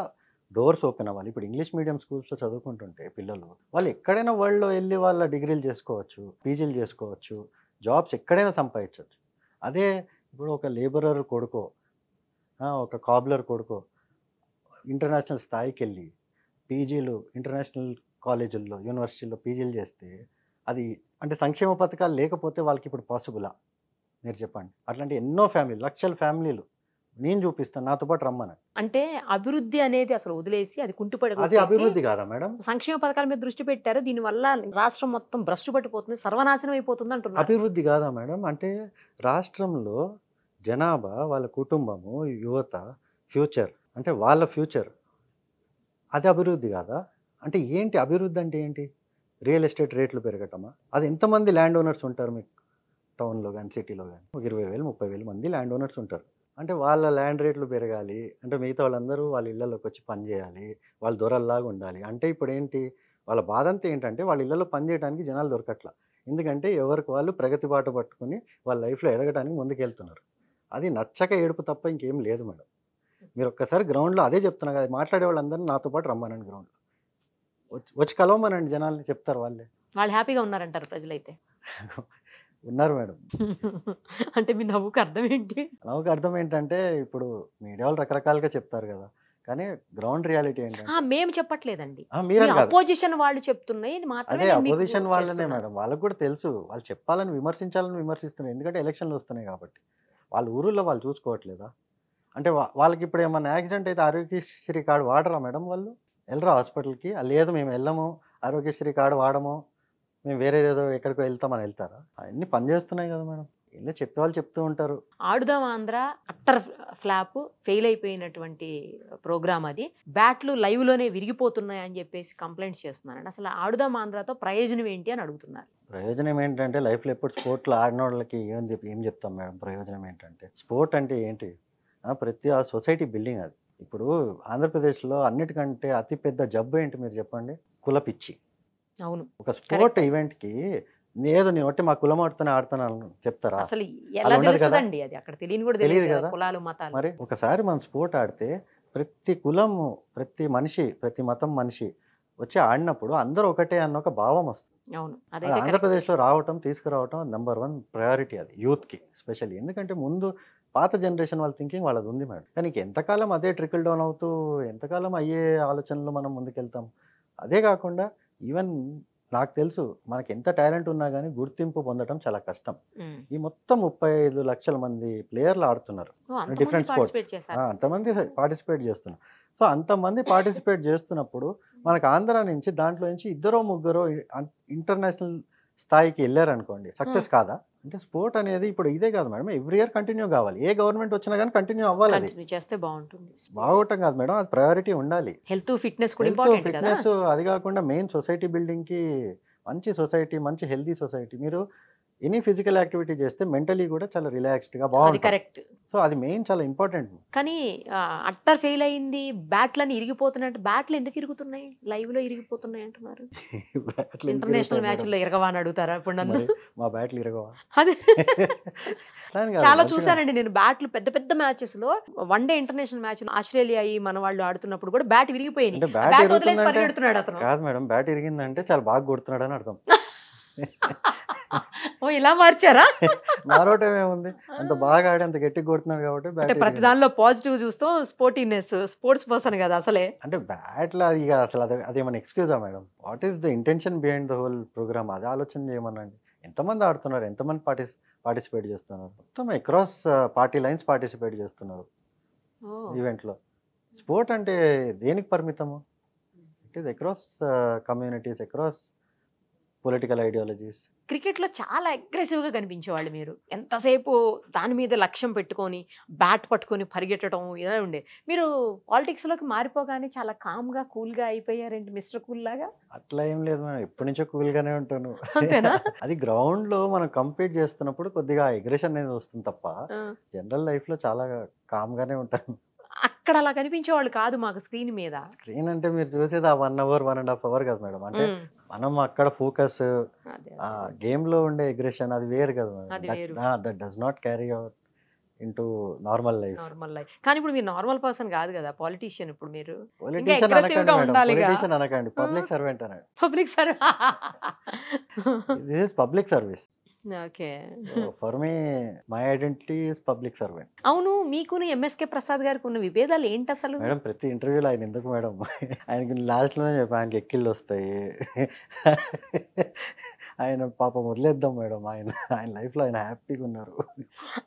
డోర్స్ ఓపెన్ అవ్వాలి. ఇప్పుడు ఇంగ్లీష్ మీడియం స్కూల్స్లో చదువుకుంటుంటే పిల్లలు వాళ్ళు ఎక్కడైనా వరల్డ్లో వెళ్ళి వాళ్ళ డిగ్రీలు చేసుకోవచ్చు పీజీలు చేసుకోవచ్చు జాబ్స్ ఎక్కడైనా సంపాదించవచ్చు అదే ఇప్పుడు ఒక లేబరర్ కొడుకో ఒక కాబ్లర్ కొడుకో ఇంటర్నేషనల్ స్థాయికి వెళ్ళి పీజీలు ఇంటర్నేషనల్ కాలేజీల్లో యూనివర్సిటీల్లో పీజీలు చేస్తే అది అంటే సంక్షేమ పథకాలు లేకపోతే వాళ్ళకి ఇప్పుడు పాసిబులా మీరు చెప్పండి. అట్లాంటి ఎన్నో ఫ్యామిలీ లక్షల ఫ్యామిలీలు నేను చూపిస్తాను నాతో పాటు రమ్మని అంటే అభివృద్ధి అనేది అసలు వదిలేసి అది కుంటుపడి అది అభివృద్ధి కాదా మేడం? సంక్షేమ పథకాల మీద దృష్టి పెట్టారు. దీనివల్ల రాష్ట్రం మొత్తం భ్రష్టు పట్టిపోతుంది సర్వనాశనం అయిపోతుంది అంటున్నారు. అభివృద్ధి కాదా మేడం? అంటే రాష్ట్రంలో జనాభా వాళ్ళ కుటుంబము యువత ఫ్యూచర్ అంటే వాళ్ళ ఫ్యూచర్. అది అభివృద్ధి కాదా? అంటే ఏంటి అభివృద్ధి అంటే ఏంటి? రియల్ ఎస్టేట్ రేట్లు పెరగటమా? అది ఎంతమంది ల్యాండ్ ఓనర్స్ ఉంటారు మీకు? టౌన్లో కానీ సిటీలో కానీ ఒక ఇరవై వేలు ముప్పై వేలు మంది ల్యాండ్ ఓనర్స్ ఉంటారు. అంటే వాళ్ళ ల్యాండ్ రేట్లు పెరగాలి. అంటే మిగతా వాళ్ళందరూ వాళ్ళ ఇళ్ళలోకి వచ్చి పనిచేయాలి వాళ్ళ వాళ్ళు దొరల్లాగా ఉండాలి. అంటే ఇప్పుడు ఏంటి? వాళ్ళ బాధ అంతా ఏంటంటే వాళ్ళ ఇళ్ళలో పనిచేయడానికి జనాలు దొరకట్లా. ఎందుకంటే ఎవరికి వాళ్ళు ప్రగతి బాట పట్టుకుని వాళ్ళ లైఫ్లో ఎదగడానికి ముందుకెళ్తున్నారు. అది నచ్చక ఏడుపు తప్ప ఇంకేం లేదు మేడం. మీరు ఒక్కసారి గ్రౌండ్లో అదే చెప్తున్నా కదా మాట్లాడే వాళ్ళందరినీ నాతో పాటు రమ్మనండి గ్రౌండ్లో. వచ్చి- వచ్చి కలవమనండి జనాల్ని చెప్తారు వాళ్ళే. వాళ్ళు హ్యాపీగా ఉన్నారంటారు ప్రజలైతే. ఉన్నారు మేడం. అంటే మీ నవ్వుకు అర్థం ఏంటి? నాకు అర్థం ఏంటంటే ఇప్పుడు మీడియా వాళ్ళు రకరకాలుగా చెప్తారు కదా కానీ గ్రౌండ్ రియాలిటీ ఏంటంటే మేము చెప్పట్లేదండి. అపోజిషన్ వాళ్ళు చెప్తున్నాయి మాత్రమే అదే అపోజిషన్ వాళ్ళనే. మేడం వాళ్ళకి కూడా తెలుసు. వాళ్ళు చెప్పాలని విమర్శించాలని విమర్శిస్తున్నారు. ఎందుకంటే ఎలక్షన్లు వస్తున్నాయి కాబట్టి. వాళ్ళ ఊరుల్లో వాళ్ళు చూసుకోవట్లేదా? అంటే వా- వాళ్ళకి ఇప్పుడు ఏమైనా యాక్సిడెంట్ అయితే ఆరోగ్యశ్రీ కార్డు వాడరా మేడం వాళ్ళు? వెళ్ళరా హాస్పిటల్కి? లేదు మేము వెళ్ళము ఆరోగ్యశ్రీ కార్డు వాడము మేము వేరేదేదో ఎక్కడికో వెళ్తామని వెళ్తారా? అన్నీ పనిచేస్తున్నాయి కదా మేడం. ఎన్నో చెప్పేవాళ్ళు చెప్తూ ఉంటారు. Aadudam Andhra? Utter flop fail అయిపోయినటువంటి ప్రోగ్రామ్ అది. బ్యాట్లు లైవ్లోనే విరిగిపోతున్నాయని విరిగిపోతున్నాయి అని చెప్పేసి కంప్లైంట్స్ చేస్తున్నారండి. అసలు ఆడుదాం ఆంధ్రతో ప్రయోజనం ఏంటి అని అడుగుతున్నారు. ప్రయోజనం ఏంటంటే లైఫ్లో ఎప్పుడు స్పోర్ట్లో ఆడిన వాళ్ళకి ఏం చెప్పి ఏం చెప్తాం మేడం? ప్రయోజనం ఏంటంటే స్పోర్ట్ అంటే ఏంటి? ప్రతి ఆ సొసైటీ బిల్డింగ్ అది. ఇప్పుడు ఆంధ్రప్రదేశ్లో అన్నిటికంటే అతిపెద్ద జబ్బు ఏంటి మీరు చెప్పండి? కుల పిచ్చి. అవును. ఒక స్పోర్ట్ ఈవెంట్కి ఏదో నేను ఒకటి మా కులం ఆడుతూనే ఆడుతున్నాను చెప్తారా? అసలు ఎలా ఉండదు కదా? అది? అక్కడ తెలియని కూడా తెలియదు కదా? కులాలు మతాలు. మరి ఒకసారి మనం స్పోర్ట్ ఆడితే ప్రతి కులము ప్రతి మనిషి ప్రతి మతం మనిషి వచ్చి ఆడినప్పుడు అందరూ ఒకటే అన్న ఒక భావం వస్తుంది. అవును. correct. ఆంధ్రప్రదేశ్లో రావటం తీసుకురావటం నెంబర్ వన్ ప్రయారిటీ అది యూత్కి స్పెషల్లీ ఎందుకంటే ముందు పాత జనరేషన్ వాళ్ళ థింకింగ్ వాళ్ళది ఉంది మేడం. కానీ ఎంతకాలం అదే ట్రికల్ డౌన్ అవుతూ ఎంతకాలం అయ్యే ఆలోచనలు మనం ముందుకెళ్తాం? అదే కాకుండా ఈవెన్ నాకు తెలుసు మనకి ఎంత టాలెంట్ ఉన్నా కానీ గుర్తింపు పొందడం చాలా కష్టం. ఈ మొత్తం ముప్పై ఐదు లక్షల మంది ప్లేయర్లు ఆడుతున్నారు. చేశారు. ఆ, అంతమంది పార్టిసిపేట్ చేస్తున్నారు. సో అంతమంది పార్టిసిపేట్ చేస్తున్నప్పుడు మనకు ఆంధ్ర నుంచి దాంట్లో నుంచి ఇద్దరో ముగ్గురో ఇంటర్నేషనల్ స్థాయికి వెళ్ళారనుకోండి సక్సెస్ కాదా? అంటే స్పోర్ట్ అనేది ఇప్పుడు ఇదే కాదు మేడం ఎవ్రీ ఇయర్ కంటిన్యూ కావాలి. ఏ గవర్నమెంట్ వచ్చినా కానీ కంటిన్యూ అవ్వాలి అది. కంటిన్యూ చేస్తే బాగుంటుంది. బాగోటం కాదు మేడం అది ప్రయారిటీ ఉండాలి. హెల్త్ ఫిట్నెస్ కూడా ఇంపార్టెంట్ ఫిట్నెస్ అది కాకుండా మెయిన్ సొసైటీ బిల్డింగ్కి మంచి సొసైటీ మంచి హెల్తీ సొసైటీ. మీరు ఎనీ ఫిజికల్ యాక్టివిటీ చేస్తే మెంటలీ కూడా చాలా రిలాక్స్డ్గా అది బాగుంటుంది. కరెక్ట్ సో అది మెయిన్ చాలా ఇంపార్టెంట్ కానీ అట్టర్ ఫెయిల్ అయింది బ్యాట్లని ఇరిగిపోతున్నట్టు బ్యాట్లు ఎందుకు ఇరుగుతున్నాయి? లైవ్లో ఇరిగిపోతున్నాయి అంటున్నారు. ఇంటర్నేషనల్ మ్యాచ్లో ఇరగవా అని అడుగుతారా ఇప్పుడు నన్ను? మా బ్యాట్లు ఇరగవా? అదే. చాలా చూసానండి నేను బ్యాట్లు పెద్ద పెద్ద మ్యాచెస్లో. One day international match Australia అయి మన వాళ్ళు ఆడుతున్నప్పుడు కూడా బ్యాట్ విరిగిపోయింది బ్యాట్ వదిలేసి పరిగెడుతున్నాడు అతను. కాదు మేడం బ్యాట్ ఇరిగిందంటే చాలా బాగా కొడుతున్నాడు అని అర్థం. ఓ ఇలా మార్చారా? మారోటం ఏముంది? అంత బాగా ఆడి అంత గట్టిగా కొడుతున్నాడు కాబట్టి అంటే బ్యాట్ ప్రతి దానిలో పాజిటివ్ చూస్తాం స్పోర్టివ్నెస్ స్పోర్ట్స్ పర్సన్ కదా అసలే. అంటే బ్యాట్లో ఇక అసలు అది అదేమన్నా ఎక్స్క్యూజా madam what is the intention behind the whole program అది ఆలోచన చేయమనండి ఎంతమంది ఆడుతున్నారు? ఎంతమంది పార్టిస్ పార్టిసిపేట్ చేస్తున్నారు? మొత్తం అక్రాస్ పార్టీ లైన్స్ పార్టిసిపేట్ చేస్తున్నారు. ఈవెంట్లో స్పోర్ట్ అంటే దేనికి పరిమితము? It is across communities across political ideologies. క్రికెట్లో చాలా అగ్రెసివ్గా కనిపించేవాళ్ళు మీరు. ఎంతసేపు దాని మీద లక్ష్యం పెట్టుకొని బ్యాట్ పట్టుకొని పరిగెట్టడం ఇలా ఉండే. మీరు పాలిటిక్స్లోకి మారిపోగానే చాలా కామ్గా కూల్గా అయిపోయారేంటి మిస్టర్ కూల్ లాగా? అట్లా ఏం లేదు మేడం. ఎప్పటి నుంచో కూల్గానే ఉంటాను. అంతేనా? అది గ్రౌండ్లో మనం కంపీట్ చేస్తున్నప్పుడు కొద్దిగా ఎగ్రెషన్ అనేది వస్తుంది తప్ప జనరల్ లైఫ్లో చాలా కామ్ గానే ఉంటాను. అక్కడ అలా కనిపించేవాళ్ళు కాదు మాకు స్క్రీన్ మీద. స్క్రీన్ అంటే మీరు చూసేది ఆ one hour one and half hour కదా మేడం. అంటే మనం అక్కడ ఫోకస్. గేమ్లో ఉండే ఎగ్రెషన్ అది వేరు కదా. That does not carry over into normal life normal life కానీ ఇప్పుడు మీరు నార్మల్ పర్సన్ కాదు కదా పాలిటీషియన్ ఇప్పుడు మీరు. పొలిటీషియన్ అనకండి అనకండి పబ్లిక్ సర్వెంట్ అనండి public serve this is public service okay. For me my identity is public servant. అవును మీకును ఎంఎస్కే ప్రసాద్ గారికి ఉన్న విభేదాలు ఏంటి అసలు మేడం ప్రతి ఇంటర్వ్యూలో ఆయన ఎందుకు మేడం? ఆయనకి లాస్ట్లోనే చెప్పి ఆయనకి ఎక్కిళ్ళు వస్తాయి. ఆయన పాపం వదిలేద్దాం మేడం. ఆయన ఆయన లైఫ్లో ఆయన హ్యాపీగా ఉన్నారు.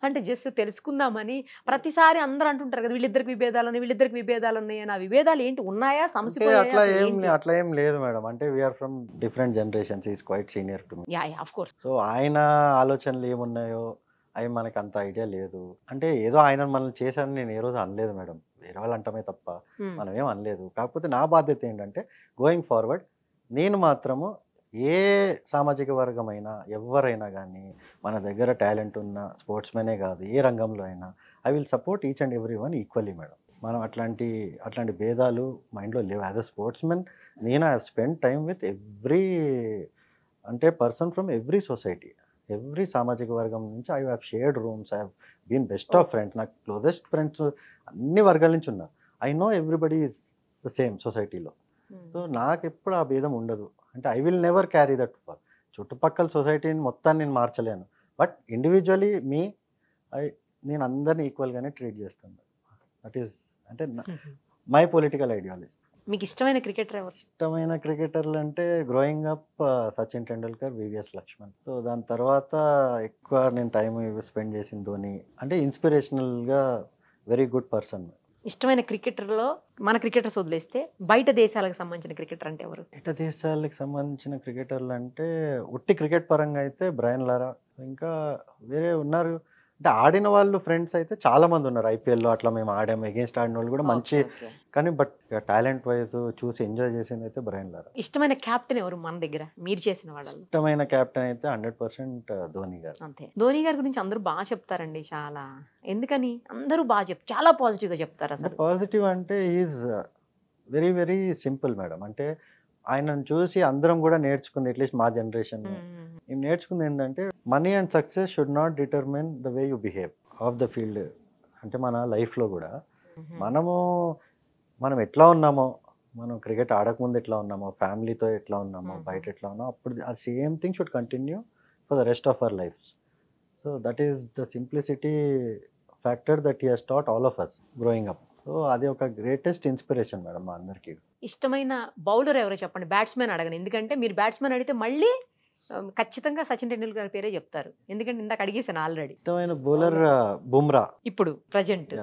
అంటే జస్ట్ తెలుసుకుందామని ప్రతిసారి అందరూ అంటుంటారు కదా వీళ్ళిద్దరికి విభేదాలు వీళ్ళిద్దరికి విభేదాలు ఉన్నాయి అని. ఆ విభేదాలు ఏంటి? ఉన్నాయా? సమస్య అట్లా ఏం అట్లా ఏం లేదు మేడం. అంటే we're from different generations is quite senior to me yeah yeah of course so ఆయన ఆలోచనలు ఏమున్నాయో అవి మనకు అంత ఐడియా లేదు. అంటే ఏదో ఆయన మనల్ని చేశానని నేను ఏ రోజు అనలేదు మేడం. వేరే వాళ్ళు అంటమే తప్ప మనం ఏం అనలేదు. కాకపోతే నా బాధ్యత ఏంటంటే గోయింగ్ ఫార్వర్డ్ నేను మాత్రము ఏ సామాజిక వర్గమైనా ఎవరైనా కానీ మన దగ్గర టాలెంట్ ఉన్న స్పోర్ట్స్మెనే కాదు ఏ రంగంలో అయినా I will support each and every one equally madam. మనం అట్లాంటి అట్లాంటి భేదాలు మైండ్లో లేవు. యాజ్ అ స్పోర్ట్స్మెన్ నేను I spend time with every అంటే person from every society. Every సామాజిక వర్గం నుంచి I have shared rooms I have been best of friends. నాకు క్లోజెస్ట్ ఫ్రెండ్స్ అన్ని వర్గాల నుంచి ఉన్నారు. I know everybody is the same సొసైటీలో. సో నాకు ఎప్పుడు ఆ భేదం ఉండదు. అంటే I will never carry that చుట్టుపక్కల సొసైటీని మొత్తాన్ని నేను మార్చలేను. బట్ ఇండివిజువలీ మీ ఐ నేను అందరిని ఈక్వల్గానే ట్రీట్ చేస్తాను. దట్ ఈస్ అంటే మై పొలిటికల్ ఐడియాలజీ మీకు ఇష్టమైన క్రికెటర్ ఎవరు? ఇష్టమైన క్రికెటర్లు అంటే growing up Sachin Tendulkar VVS Laxman so దాని తర్వాత ఎక్కువ నేను టైం స్పెండ్ చేసిన ధోని. అంటే ఇన్స్పిరేషనల్గా వెరీ గుడ్ పర్సన్ ఇష్టమైన క్రికెటర్లో మన క్రికెటర్స్ వదిలేస్తే బయట దేశాలకు సంబంధించిన క్రికెటర్ అంటే ఎవరు? బయట దేశాలకు సంబంధించిన క్రికెటర్లు అంటే ఒట్టి క్రికెట్ పరంగా అయితే బ్రయన్ లారా. ఇంకా వేరే ఉన్నారు. అంటే ఆడిన వాళ్ళు ఫ్రెండ్స్ అయితే చాలా మంది ఉన్నారు ఐపీఎల్లో అట్లా మేము ఆడాము ఎగేన్స్ట్ ఆడిన వాళ్ళు కూడా మంచి. కానీ బట్ టాలెంట్ వైజ్ చూసి ఎంజాయ్ చేసింది అయితే బ్రయన్ లారా. ఇష్టమైన క్యాప్టెన్ ఎవరు మన దగ్గర? మీరు చేసిన వాళ్ళలో? ఇష్టమైన కెప్టెన్ అయితే హండ్రెడ్ పర్సెంట్ ధోని గారు. అంతే. ధోని గారి గురించి అందరూ బాగా చెప్తారండి చాలా. ఎందుకని? అందరూ బాగా చెప్ చాలా పాజిటివ్గా చెప్తారు అసలు. పాజిటివ్ అంటే is very very simple madam అంటే ఆయనను చూసి అందరం కూడా నేర్చుకుంది అట్లీస్ట్ మా జనరేషన్ మ్మ్. నేర్చుకుంది ఏంటంటే money and success should not determine the way you behave off the field అంటే మన లైఫ్లో కూడా. మనము మనం ఎట్లా ఉన్నామో మనం క్రికెట్ ఆడకముందు ఎట్లా ఉన్నామో ఫ్యామిలీతో ఎట్లా ఉన్నామో. బయట ఎట్లా ఉన్నామో అప్పుడు ఆ same thing should continue for the rest of our life so that is the simplicity factor that he he's taught all of us growing up. So అది ఒక గ్రేటెస్ట్ ఇన్స్పిరేషన్ మేడం మా అందరికీ. ఇష్టమైన బౌలర్ ఎవరో చెప్పండి బ్యాట్స్మెన్ అడగను ఎందుకంటే మీరు బ్యాట్స్మెన్ అడిగితే మళ్ళీ ఖచ్చితంగా సచిన్ టెండూల్కర్ గారి పేరే చెప్తారు. ఎందుకంటే ఇందాక అడిగేసాను ఆల్రెడీ ఇష్టమైన బౌలర్ బుమ్రా. ఇప్పుడు ప్రజెంట్.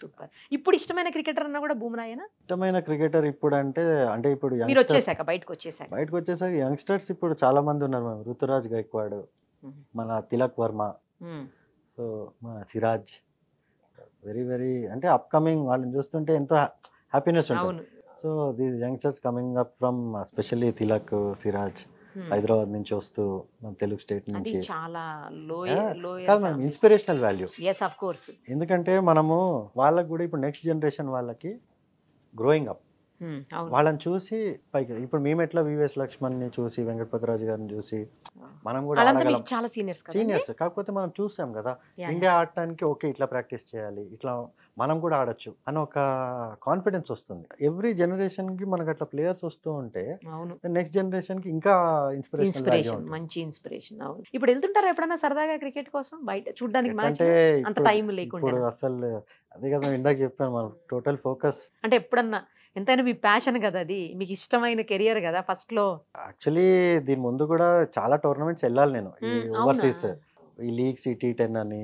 సూపర్ ఇప్పుడు ఇష్టమైన క్రికెటర్ అన్నా కూడా బూమ్రాయేనా ఇష్టమైన క్రికెటర్ ఇప్పుడు అంటే అంటే ఇప్పుడు మీరు వచ్చేసాక బయటకు వచ్చేసాక. బయటకు వచ్చేసరికి యంగ్స్టర్స్ ఇప్పుడు చాలా మంది ఉన్నారు మేము ఋతురాజ్ గైక్వాడ్. మన తిలక్ వర్మ. సో మన సిరాజ్. వెరీ వెరీ అంటే అప్కమింగ్ వాళ్ళని చూస్తుంటే ఎంతో హ్యాపీనెస్ ఉంటుంది. So these youngsters coming up from specially Tilak Siraj. Hyderabad నుంచి వస్తూ మన తెలుగు స్టేట్ నుంచి. చాలా కాదు inspirational value yes of course ఎందుకంటే మనము వాళ్ళకు కూడా ఇప్పుడు నెక్స్ట్ జనరేషన్ వాళ్ళకి గ్రోయింగ్ అప్ వాళ్ళని చూసి పైకి ఇప్పుడు మేము ఎట్లా వివిఎస్ లక్ష్మణ్ని చూసి వెంకటపతిరాజు గారిని చూసి మనం కూడా చాలా సీనియర్స్ సీనియర్స్ కాకపోతే మనం చూసాం కదా ఇండియా ఆడటానికి ఓకే ఇట్లా ప్రాక్టీస్ చేయాలి ఇట్లా మనం కూడా ఆడొచ్చు అని ఒక కాన్ఫిడెన్స్ వస్తుంది. ఎవ్రీ జనరేషన్కి మనకు అట్లా ప్లేయర్స్ వస్తూ ఉంటే అవును. నెక్స్ట్ జనరేషన్కి ఇంకా ఇన్స్పిరేషన్ ఇన్స్పిరేషన్ మంచి ఇన్స్పిరేషన్ అవును. ఇప్పుడు వెళ్తుంటారా ఎప్పుడైనా సరదాగా క్రికెట్ కోసం? బయట చూడడానికి అంటే అంత టైం లేకుండా అసలు అదే కదా ఇందాక చెప్పాను మనం టోటల్ ఫోకస్. అంటే ఎప్పుడన్నా ఎంతైనా మీ ప్యాషన్ కదా అది. మీకు ఇష్టమైన కెరియర్ కదా ఫస్ట్లో యాక్చువల్లీ దీని ముందు కూడా చాలా టోర్నమెంట్స్ వెళ్ళాలి నేను? ఓవర్సీస్ ఈ లీగ్స్ ఈ టీ టెన్ అని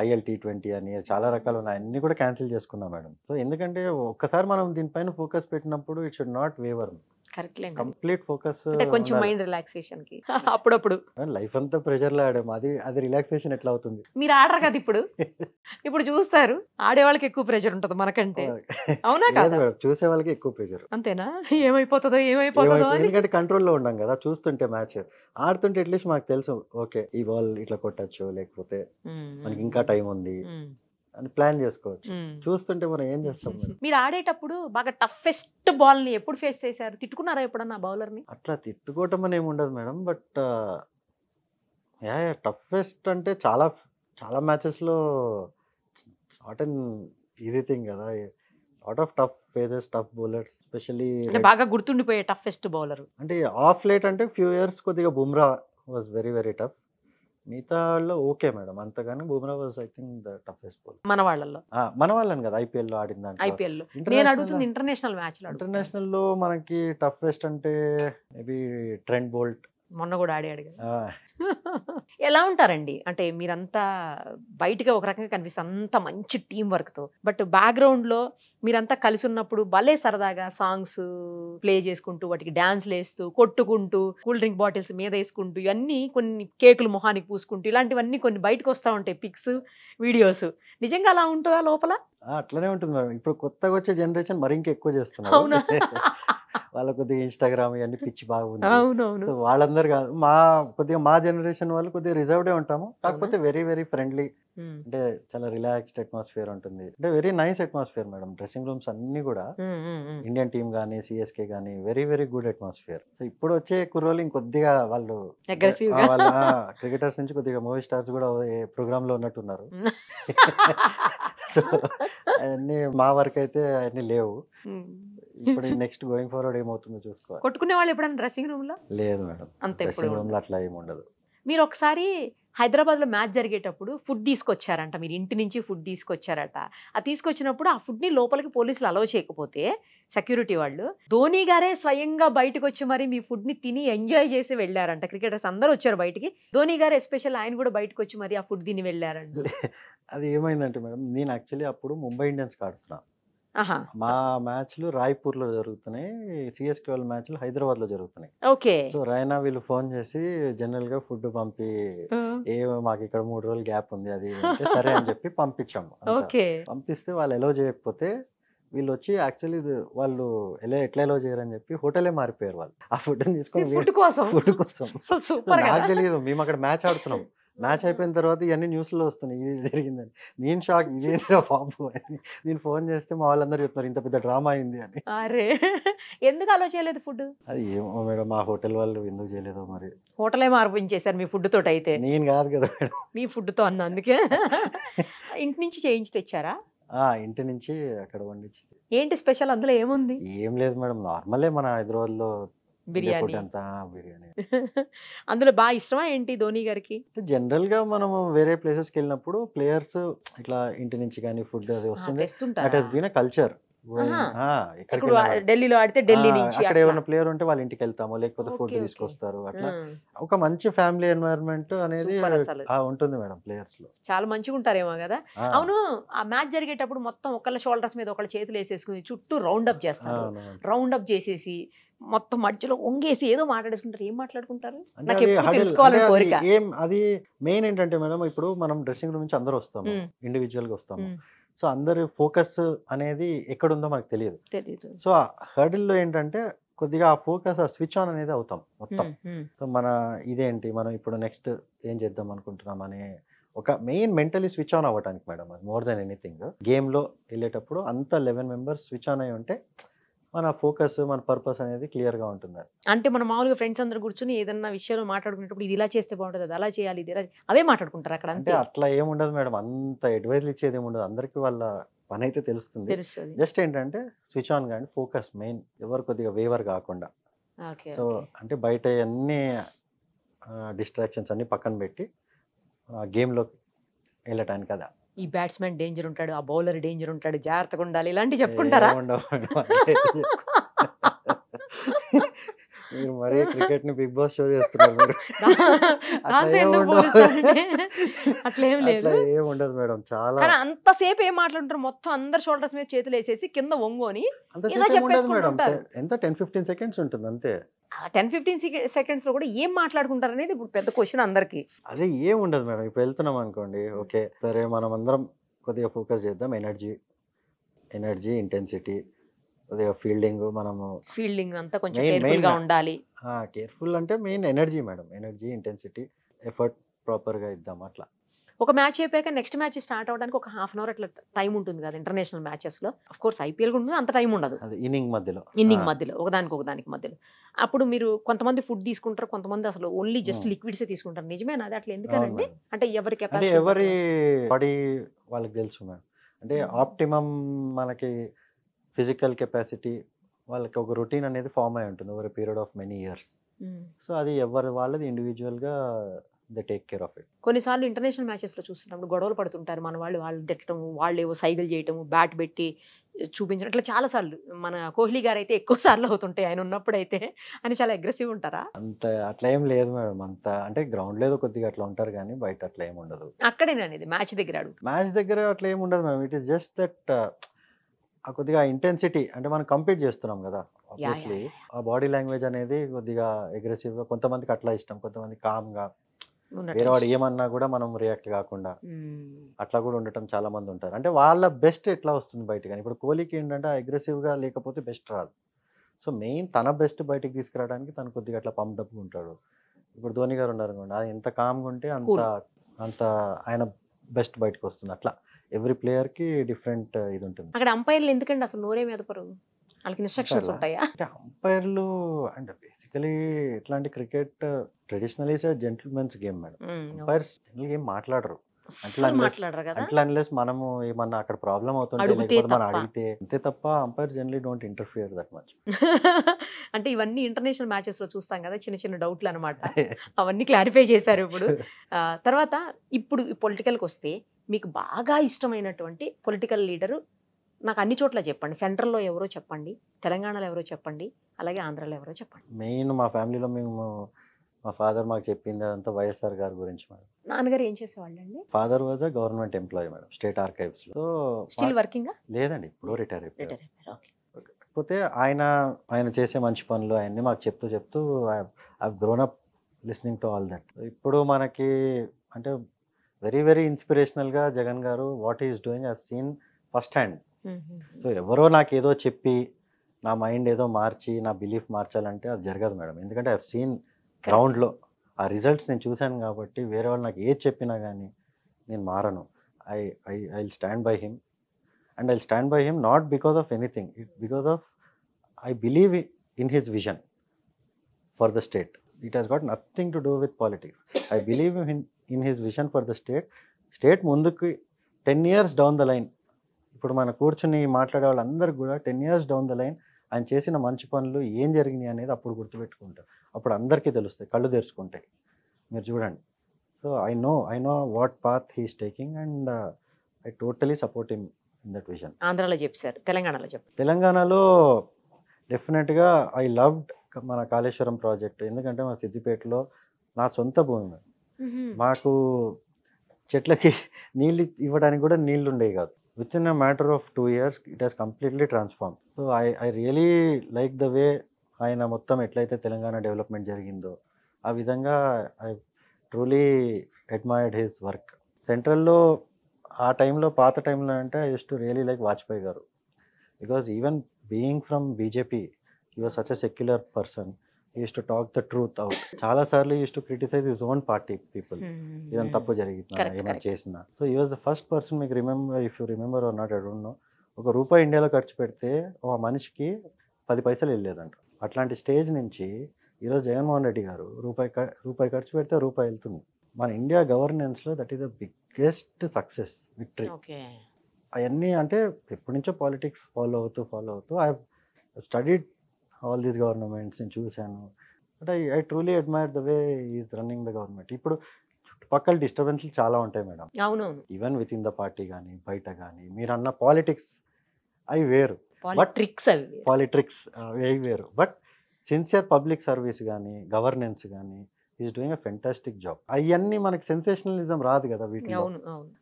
ఐఎల్ టీ ట్వంటీ అని చాలా రకాలు ఉన్నాయి. అన్ని కూడా క్యాన్సిల్ చేసుకున్నాం మేడం. సో ఎందుకంటే ఒక్కసారి మనం దీనిపైన ఫోకస్ పెట్టినప్పుడు it should not waver. Complete focus అంటే కొంచెం మైండ్ రిలాక్సేషన్కి అప్పుడప్పుడు లైఫ్ అంతా ప్రెషర్లో ఆడాము. అది అది రిలాక్సేషన్ ఎట్లా అవుతుంది? మీరు ఆడరు కదా ఇప్పుడు? ఇప్పుడు చూస్తారు ఆడేవాళ్ళకి ఎక్కువ ప్రెషర్ ఉంటుంది మనకంటే. అవునా. కాదా? చూసే వాళ్ళకి ఎక్కువ ప్రెషర్. అంతేనా? ఏమైపోతుందో ఏమైపోతుందో అని. ఎందుకంటే కంట్రోల్లో ఉన్నాం కదా చూస్తుంటే మ్యాచ్. ఆడుతుంటే అట్లీస్ట్ మాకు తెలుసు ఓకే ఈ బాల్ ఇట్లా కొట్టచ్చు లేకపోతే మనకి ఇంకా టైం ఉంది. అని ప్లాన్ చేసుకోవచ్చు. చూస్తుంటే మనం ఏం చేస్తాం మరి? ఆడేటప్పుడు బాగా టఫెస్ట్ బాల్ని ఎప్పుడు ఫేస్ చేశారు? తిట్టుకున్నారా ఎప్పుడన్నా బౌలర్ని అట్లా తిట్టుకోవటం అని ఉండదు మేడం. బట్ యా టఫెస్ట్ అంటే చాలా చాలా మ్యాచెస్లో నాట్ అన్ ఈజీ థింగ్ కదా. Lot of tough phases tough bowlers specially అంటే బాగా గుర్తుండిపోయే టఫెస్ట్ బౌలర్ అంటే ఆఫ్ లేట్ అంటే ఫ్యూ ఇయర్స్ కొద్దిగా Bumrah was very very tough మిగతా వాళ్ళు ఓకే మేడం. అంతగాని Bumrah was I think the toughest మన వాళ్ళల్లో. మన వాళ్ళని కదా ఐపీఎల్లో ఆడిన ఐపీఎల్లో నేను అడుగుతుంది ఇంటర్నేషనల్ మ్యాచ్లో. ఇంటర్నేషనల్లో మనకి టఫెస్ట్ అంటే మేబీ ట్రెండ్ బోల్ట్ మొన్న కూడా ఆడాడు కదా. ఎలా ఉంటారండి? అంటే మీరంతా బయటగా ఒక రకంగా కనిపిస్తారు అంత మంచి టీం వర్క్తో. బట్ బ్యాక్గ్రౌండ్లో మీరంతా కలిసి ఉన్నప్పుడు భలే సరదాగా సాంగ్స్ ప్లే చేసుకుంటూ వాటికి డాన్స్లు వేస్తూ కొట్టుకుంటూ కూల్ డ్రింక్ బాటిల్స్ మీద వేసుకుంటూ ఇవన్నీ కొన్ని కేకులు మొహానికి పూసుకుంటూ ఇలాంటివన్నీ కొన్ని బయటకు వస్తూ ఉంటాయి పిక్స్ వీడియోస్. నిజంగా అలా ఉంటుందా లోపల? అట్లనే ఉంటుంది మేడం ఇప్పుడు కొత్తగా వచ్చే జనరేషన్ మరి ఇంకా ఎక్కువ చేస్తున్నారు. అవునా? వాళ్ళ కొద్దిగా ఇన్స్టాగ్రామ్ ఇవన్నీ పిచ్చి బాగుంది. అవునవును. వాళ్ళందరూ కాదు మా కొద్దిగా మా జనరేషన్ వాళ్ళు కొద్దిగా రిజర్వ్డే ఉంటాము. కాకపోతే వెరీ వెరీ ఫ్రెండ్లీ అంటే చాలా రిలాక్స్డ్ అట్మాస్ఫియర్ ఉంటుంది. అంటే very nice atmosphere madam. Dressing rooms అన్ని కూడా. ఇండియన్ టీమ్ కానీ సిఎస్కే కానీ very very good atmosphere so ఇప్పుడు వచ్చే కుర్రోలు ఇంకొద్దిగా వాళ్ళు. వాళ్ళ క్రికెటర్స్ నుంచి కొద్దిగా మూవీ స్టార్స్ కూడా ప్రోగ్రామ్లో ఉన్నట్టున్నారు. సో అవన్నీ మా వరకు అయితే అవన్నీ లేవు. ఇప్పుడు నెక్స్ట్ గోయింగ్ ఫార్వర్డ్ ఏమవుతుందో చూసుకోవాలి. కొట్టుకునే వాళ్ళు ఎప్పుడైనా డ్రెస్సింగ్ రూమ్లో? లేదు మేడం. అంత డ్రెస్సింగ్ రూమ్లో అట్లా ఏమి ఉండదు. మీరు ఒకసారి హైదరాబాద్లో మ్యాచ్ జరిగేటప్పుడు ఫుడ్ తీసుకొచ్చారంట. మీరు ఇంటి నుంచి ఫుడ్ తీసుకొచ్చారట. ఆ తీసుకొచ్చినప్పుడు ఆ ఫుడ్ని లోపలికి పోలీసులు అలౌ చేయకపోతే సెక్యూరిటీ వాళ్ళు ధోని గారే స్వయంగా బయటకు వచ్చి మరి మీ ఫుడ్ని తిని ఎంజాయ్ చేసి వెళ్ళారంట. క్రికెటర్స్ అందరూ వచ్చారు బయటికి. ధోని గారు ఎస్పెషల్ ఆయన కూడా బయటకు వచ్చి మరి ఆ ఫుడ్ తిని వెళ్ళారంట. అది ఏమైందంటే మేడం నేను యాక్చువల్లీ అప్పుడు ముంబై ఇండియన్స్ ఆడుతున్నా. ఆహా మా మ్యాచ్లు రాయ్పూర్లో జరుగుతున్నాయి. సిఎస్కే వాళ్ళ మ్యాచ్లు హైదరాబాద్లో జరుగుతున్నాయి. ఓకే. సో రైనా వీళ్ళు ఫోన్ చేసి జనరల్గా ఫుడ్ పంపి ఏ మాకు ఇక్కడ మూడు రోజులు గ్యాప్ ఉంది అది సరే అని చెప్పి పంపించాము పంపిస్తే వాళ్ళు ఎలో చేయకపోతే వీళ్ళు వచ్చి యాక్చువల్లీ వాళ్ళు ఎలా ఎట్లా ఎలో చేయరని చెప్పి హోటలే మారిపోయారు వాళ్ళు. ఆ ఫుడ్ తీసుకొని ఫుడ్ కోసం? ఫుడ్ కోసం. నాకు తెలియదు మేము అక్కడ మ్యాచ్ ఆడుతున్నాం. మ్యాచ్ అయిపోయిన తర్వాత ఇవన్నీ న్యూస్లో వస్తున్నాయి. ఇది జరిగిందని. నేను షాక్. ఇదేంటిరా బాబు అని. నేను ఫోన్ చేస్తే మా వాళ్ళందరూ చెప్తున్నారు ఇంత పెద్ద డ్రామా అయింది అని. అరే! ఎందుకు అలో చేయలేదు ఫుడ్? అది ఏమో మేడం మా హోటల్ వాళ్ళు ఎందుకు చేయలేదో మరి. హోటలే మార్పించేశారు మీ ఫుడ్ తోటి అయితే నేను కాదు కదా మేడం. మీ ఫుడ్తో అన్న అందుకే. ఇంటి నుంచి చేయించి తెచ్చారా? ఆ, ఇంటి నుంచి అక్కడ వండించి. ఏంటి స్పెషల్? అందులో ఏముంది? ఏం లేదు మేడం. నార్మలే మన హైదరాబాద్లో బిర్యానీ. బిర్యానీ. అందులో బాగా ఇష్టమా ఏంటి ధోని గారికి? జనరల్గా మనము వేరే ప్లేసెస్కి వెళ్ళినప్పుడు ప్లేయర్స్ ఇట్లా ఇంటి నుంచి కానీ ఫుడ్ అది వస్తుంది. కల్చర్. ఇప్పుడు ఢిల్లీలో ఆడితే ఢిల్లీ నుంచి అక్కడ. ఏమైనా ప్లేయర్ ఉంటే వాళ్ళ ఇంటికి వెళ్తాము లేకపోతే ఫుడ్. తీసుకొస్తారు అట్లా. ఒక మంచి ఫ్యామిలీ ఎన్వైరన్మెంట్ అనేది ఉంటుంది మేడం ప్లేయర్స్లో చాలా మంచిగా ఉంటారేమో కదా. అవును ఆ మ్యాచ్ జరిగేటప్పుడు మొత్తం ఒకళ్ళ షోల్డర్స్ మీద ఒకళ్ళ చేతులు వేసేసుకుని చుట్టూ రౌండ్ అప్ చేస్తారు. రౌండ్ అప్ చేసేసి మొత్తం మధ్యలో వంగేసి ఏదో మాట్లాడేసుకుంటారు. ఏం మాట్లాడుకుంటారు? నాకు అది ఎప్పుడు huddle- తెలుసుకోవాలని అంటే అది కోరిక. ఏం అది మెయిన్ ఏంటంటే మేడం ఇప్పుడు మనం డ్రెస్సింగ్ రూమ్ నుంచి అందరూ వస్తాము. ఇండివిజువల్గా వస్తాము. సో అందరి ఫోకస్ అనేది ఎక్కడుందో మనకు తెలియదు. సో ఆ hurdle లో ఏంటంటే కొద్దిగా ఆ ఫోకస్ ఆ స్విచ్ ఆన్ అనేది అవుతాం మొత్తం. సో మన ఇదేంటి? మనం ఇప్పుడు నెక్స్ట్ ఏం చేద్దాం అనుకుంటున్నాం అనే ఒక మెయిన్ మెంటలీ స్విచ్ ఆన్ అవ్వడానికి మేడం అది మోర్ దెన్ ఎనీథింగ్ గేమ్లో వెళ్ళేటప్పుడు అంత లెవెన్ మెంబర్స్ స్విచ్ ఆన్ అయి ఉంటే మన ఫోకస్ మన పర్పస్ అనేది క్లియర్గా ఉంటుంది. అంటే మన మామూలుగా ఫ్రెండ్స్ అందరు కూర్చుని ఏదన్నా విషయాలు మాట్లాడుకునేటప్పుడు ఇది ఇలా చేస్తే బాగుంటుంది అది అలా చేయాలి ఇది అవే మాట్లాడుకుంటారు అక్కడ అంటే అట్లా ఏముండదు మేడం. అంత అడ్వైజ్లు ఇచ్చేది ఏముండదు అందరికీ వాళ్ళ పని అయితే తెలుస్తుంది. జస్ట్ ఏంటంటే స్విచ్ ఆన్ కానీ ఫోకస్ మెయిన్ ఎవరు కొద్దిగా వేవర్ కాకుండా. సో అంటే బయట అన్ని డిస్ట్రాక్షన్స్ అన్ని పక్కన పెట్టి గేమ్లోకి వెళ్ళటానికి కదా ఈ బ్యాట్స్మెన్ డేంజర్ ఉంటాడు ఆ బౌలర్ డేంజర్ ఉంటాడు జాగ్రత్తగా ఉండాలి ఇలాంటివి చెప్పుకుంటారా? మీరు మరీ క్రికెట్ని బిగ్ బాస్ షో చేస్తున్నారు మీరు. అట్లా లేదు. ఏం ఉండదు మేడం. చాలా కానీ అంతసేపు ఏం మాట్లాడుంటారు? మొత్తం అందరు షోల్డర్స్ మీద చేతులు వేసేసి కింద అంత ఏదో సేపు ఏం ఉండదు చెప్పేసుకుంటూ మేడం. ఉంటారు. ఎంత? టెన్ ఫిఫ్టీన్ సెకండ్స్ ఉంటుంది అంతే. టెన్ ఫిఫ్టీన్ సెకండ్స్లో కూడా ఏం మాట్లాడుకుంటారు అనేది ఇప్పుడు పెద్ద క్వశ్చన్ అందరికి. అదే ఏం ఉండదు మేడం. ఇప్పుడు వెళ్తున్నాం అనుకోండి. ఓకే. సరే మనం అందరం కొద్దిగా ఫోకస్ చేద్దాం. Energy energy intensity. ఫీల్డింగ్ మనము ఫీల్డింగ్ అంతా కొంచెం కేర్ఫుల్గా గా. ఉండాలి. కేర్ఫుల్ అంటే main energy madam energy intensity effort ప్రాపర్గా ఇద్దాం అట్లా. ఒక మ్యాచ్ అయిపోయాక నెక్స్ట్ మ్యాచ్ స్టార్ట్ అవడానికి ఒక హాఫ్ అన్ అవర్ అట్లా టైం ఉంటుంది కదా ఇంటర్నేషనల్ మ్యాచెస్లో. అఫ్ కోర్స్ ఐపీఎల్ ఉంటుంది అంత టైం ఉండదు. అది ఇన్నింగ్ మధ్యలో. ఇన్నింగ్ మధ్యలో ఒకదానికి ఒకదానికి మధ్యలో. అప్పుడు మీరు కొంతమంది ఫుడ్ తీసుకుంటారు కొంతమంది అసలు ఓన్లీ జస్ట్ Hmm. లిక్విడ్స్ తీసుకుంటారు. నిజమేనా అది అట్లా మేడం. అంటే ఎవరి కెపాసిటీ ఎవరి బాడీ వాళ్ళకి తెలుసు మేడం. అంటే Hmm. ఆప్టిమం మనకి ఫిజికల్ కెపాసిటీ వాళ్ళకి ఒక రొటీన్ అనేది ఫామ్ అయి ఉంటుంది over period of many years. So అది ఎవరి వాళ్ళది ఇండివిజువల్గా the take care of it. కొన్నిసార్లు ఇంటర్నేషనల్ మ్యాచెస్లో చూస్తున్నప్పుడు గొడవలు పడుతుంటారు మన వాళ్ళు వాళ్ళు తిట్టడం వాళ్ళు ఏవో సైకిల్ చేయటము బ్యాట్ పెట్టి చూపించడం ఇట్లా చాలా సార్లు. మన కోహ్లీ గారు అయితే ఎక్కువ సార్లు అవుతుంటాయి ఆయన ఉన్నప్పుడు అయితే అని చాలా అగ్రెసివ్ ఉంటారా? అంత అట్లా ఏం లేదు మేడం. అంత అంటే గ్రౌండ్ లేదు కొద్దిగా అట్లా ఉంటారు కానీ బయట అట్లా ఏం ఉండదు. అక్కడేనండి మ్యాచ్ దగ్గర మ్యాచ్ దగ్గర అట్లా ఏం ఉండదు madam. It is just that ఆ కొద్దిగా ఇంటెన్సిటీ అంటే మనం కంపీట్ చేస్తున్నాం కదా ఆబ్వియస్లీ ఆ బాడీ లాంగ్వేజ్ అనేది కొద్దిగా aggressive గా కొంతమందికి అట్లా ఇష్టం కొంతమంది కామ్గా వేరే వాడు ఏమన్నా కూడా మనం రియాక్ట్ కాకుండా అట్లా కూడా ఉండటం చాలా మంది ఉంటారు. అంటే వాళ్ళ బెస్ట్ ఎట్లా వస్తుంది బయట కానీ ఇప్పుడు కోహ్లీకి ఏంటంటే అగ్రెసివ్గా లేకపోతే బెస్ట్ రాదు. సో మెయిన్ తన బెస్ట్ బయటికి తీసుకురావడానికి తను కొద్దిగా అట్లా పంప్ డబ్బు ఉంటాడు. ఇప్పుడు ధోని గారు ఉన్నారు అనుకోండి ఆయన ఎంత కామ్గా ఉంటే అంత. అంత ఆయన బెస్ట్ బయటకు వస్తుంది అట్లా. ఎవ్రీ ప్లేయర్కి డిఫరెంట్ ఇది ఉంటుంది అక్కడ అంపైర్లు ఎందుకండి అసలు నోరే మీద పరు వాళ్ళకి ఇన్స్ట్రక్షన్స్? ఉంటాయా? అంటే అంపైర్లు అంటే బేసికలీ ఇట్లాంటి cricket traditional is gentlemen's game madam. Umpires general game మాట్లాడరు. అట్లా అన్లెస్ మనము ఏమన్నా అక్కడ ప్రాబ్లం లేకపోతే మనం. అడిగితే అంతే తప్ప umpire generally don't interfere that much. అంటే ఇవన్నీ ఇంటర్నేషనల్ మ్యాచెస్లో చూస్తాం కదా చిన్న చిన్న డౌట్లు అనమాట అవన్నీ క్లారిఫై చేశారు ఇప్పుడు. తర్వాత ఇప్పుడు పొలిటికల్కి వస్తే మీకు బాగా ఇష్టమైనటువంటి పొలిటికల్ లీడరు నాకు అన్ని చోట్ల చెప్పండి. సెంట్రల్లో ఎవరో చెప్పండి. తెలంగాణలో ఎవరో చెప్పండి. అలాగే ఆంధ్రాలో ఎవరో చెప్పండి. మెయిన్ మా ఫ్యామిలీలో మేము మా ఫాదర్ మాకు చెప్పింది అదంతా వైఎస్ఆర్ గారి గురించి మేడం. నాన్నగారు ఏం చేసేవాళ్ళండి? Father was a government employee madam state ఆర్కైవ్స్లో. Still working లేదండి ఇప్పుడు రిటైర్ అయిపోయారు కాకపోతే ఆయన ఆయన చేసే మంచి పనులు అవన్నీ మాకు చెప్తూ చెప్తూ I grown up listening to all that ఇప్పుడు మనకి అంటే very very ఇన్స్పిరేషనల్గా Jagan garu what is doing I seen first hand. So ఎవరో నాకు ఏదో చెప్పి నా మైండ్ ఏదో మార్చి నా బిలీఫ్ మార్చాలంటే అది జరగదు మేడం. ఎందుకంటే ఐ సీన్ గ్రౌండ్లో. ఆ రిజల్ట్స్ నేను చూశాను కాబట్టి వేరే వాళ్ళు నాకు ఏది చెప్పినా కానీ నేను మారను. I I I stand by him. And I stand by him not because of anything it because of I believe in his vision for the state. It has got nothing to do with politics. I believe in in his vision for the state. State ముందుకు ten years down the line. ఇప్పుడు మన కూర్చుని మాట్లాడే వాళ్ళందరూ కూడా ten years down the line. ఆయన చేసిన మంచి పనులు ఏం జరిగినాయి అనేది అప్పుడు గుర్తుపెట్టుకుంటారు. అప్పుడు అందరికీ తెలుస్తాయి కళ్ళు తెరుచుకుంటాయి. మీరు చూడండి. So I know I know what path he's taking and I totally support him in that vision ఆంధ్రాలో చెప్పారు తెలంగాణలో చెప్పారు. తెలంగాణలో డెఫినెట్గా ఐ లవ్డ్ మన కాళేశ్వరం ప్రాజెక్ట్ ఎందుకంటే మా సిద్దిపేటలో నా సొంత భూమి. మాకు చెట్లకి నీళ్ళు ఇవ్వడానికి కూడా నీళ్ళు ఉండేవి కాదు. Within a matter of two years it has completely transform so I I really like the way ఆయన మొత్తం ఎట్లయితే తెలంగాణ డెవలప్మెంట్ జరిగిందో ఆ విధంగా I truly admired his work సెంట్రల్లో ఆ టైంలో పాత టైంలో అంటే I use to really like Vajpayee garu. Because even being from BJP you're such a secular person use to talk the truth out చాలా సార్లు use to criticise his own party people ఏదైనా తప్పు జరిగిందా? ఏమైనా. చేసినా? సో ఈ వాజ్ ద ఫస్ట్ పర్సన్ మీకు remember if you remember or not I don't know ఒక రూపాయి ఇండియాలో ఖర్చు పెడితే ఒక మనిషికి పది పైసలు వెళ్ళేదంట. అట్లాంటి స్టేజ్ నుంచి ఈరోజు జగన్మోహన్ రెడ్డి గారు రూపాయి రూపాయి ఖర్చు పెడితే రూపాయి వెళ్తుంది. మన India గవర్నెన్స్లో that is the biggest success victory అవన్నీ అంటే ఎప్పటి నుంచో పాలిటిక్స్ ఫాలో అవుతూ ఫాలో అవుతూ I studied all these governments నేను చూశాను. But I I truly admire the way is running the government ఇప్పుడు చుట్టుపక్కల డిస్టర్బెన్స్లు చాలా ఉంటాయి మేడం. అవునవును. Even with in the party కానీ బయట కానీ మీరు అన్న పాలిటిక్స్ అవి వేరు. ట్రిక్స్ అవి పాలిటిక్స్ అవి వేరు. బట్ సిన్సియర్ పబ్లిక్ సర్వీస్ కానీ గవర్నెన్స్ కానీ is doing a fantastic job. అవన్నీ మనకి సెన్సేషనలిజం రాదు కదా వీటిలో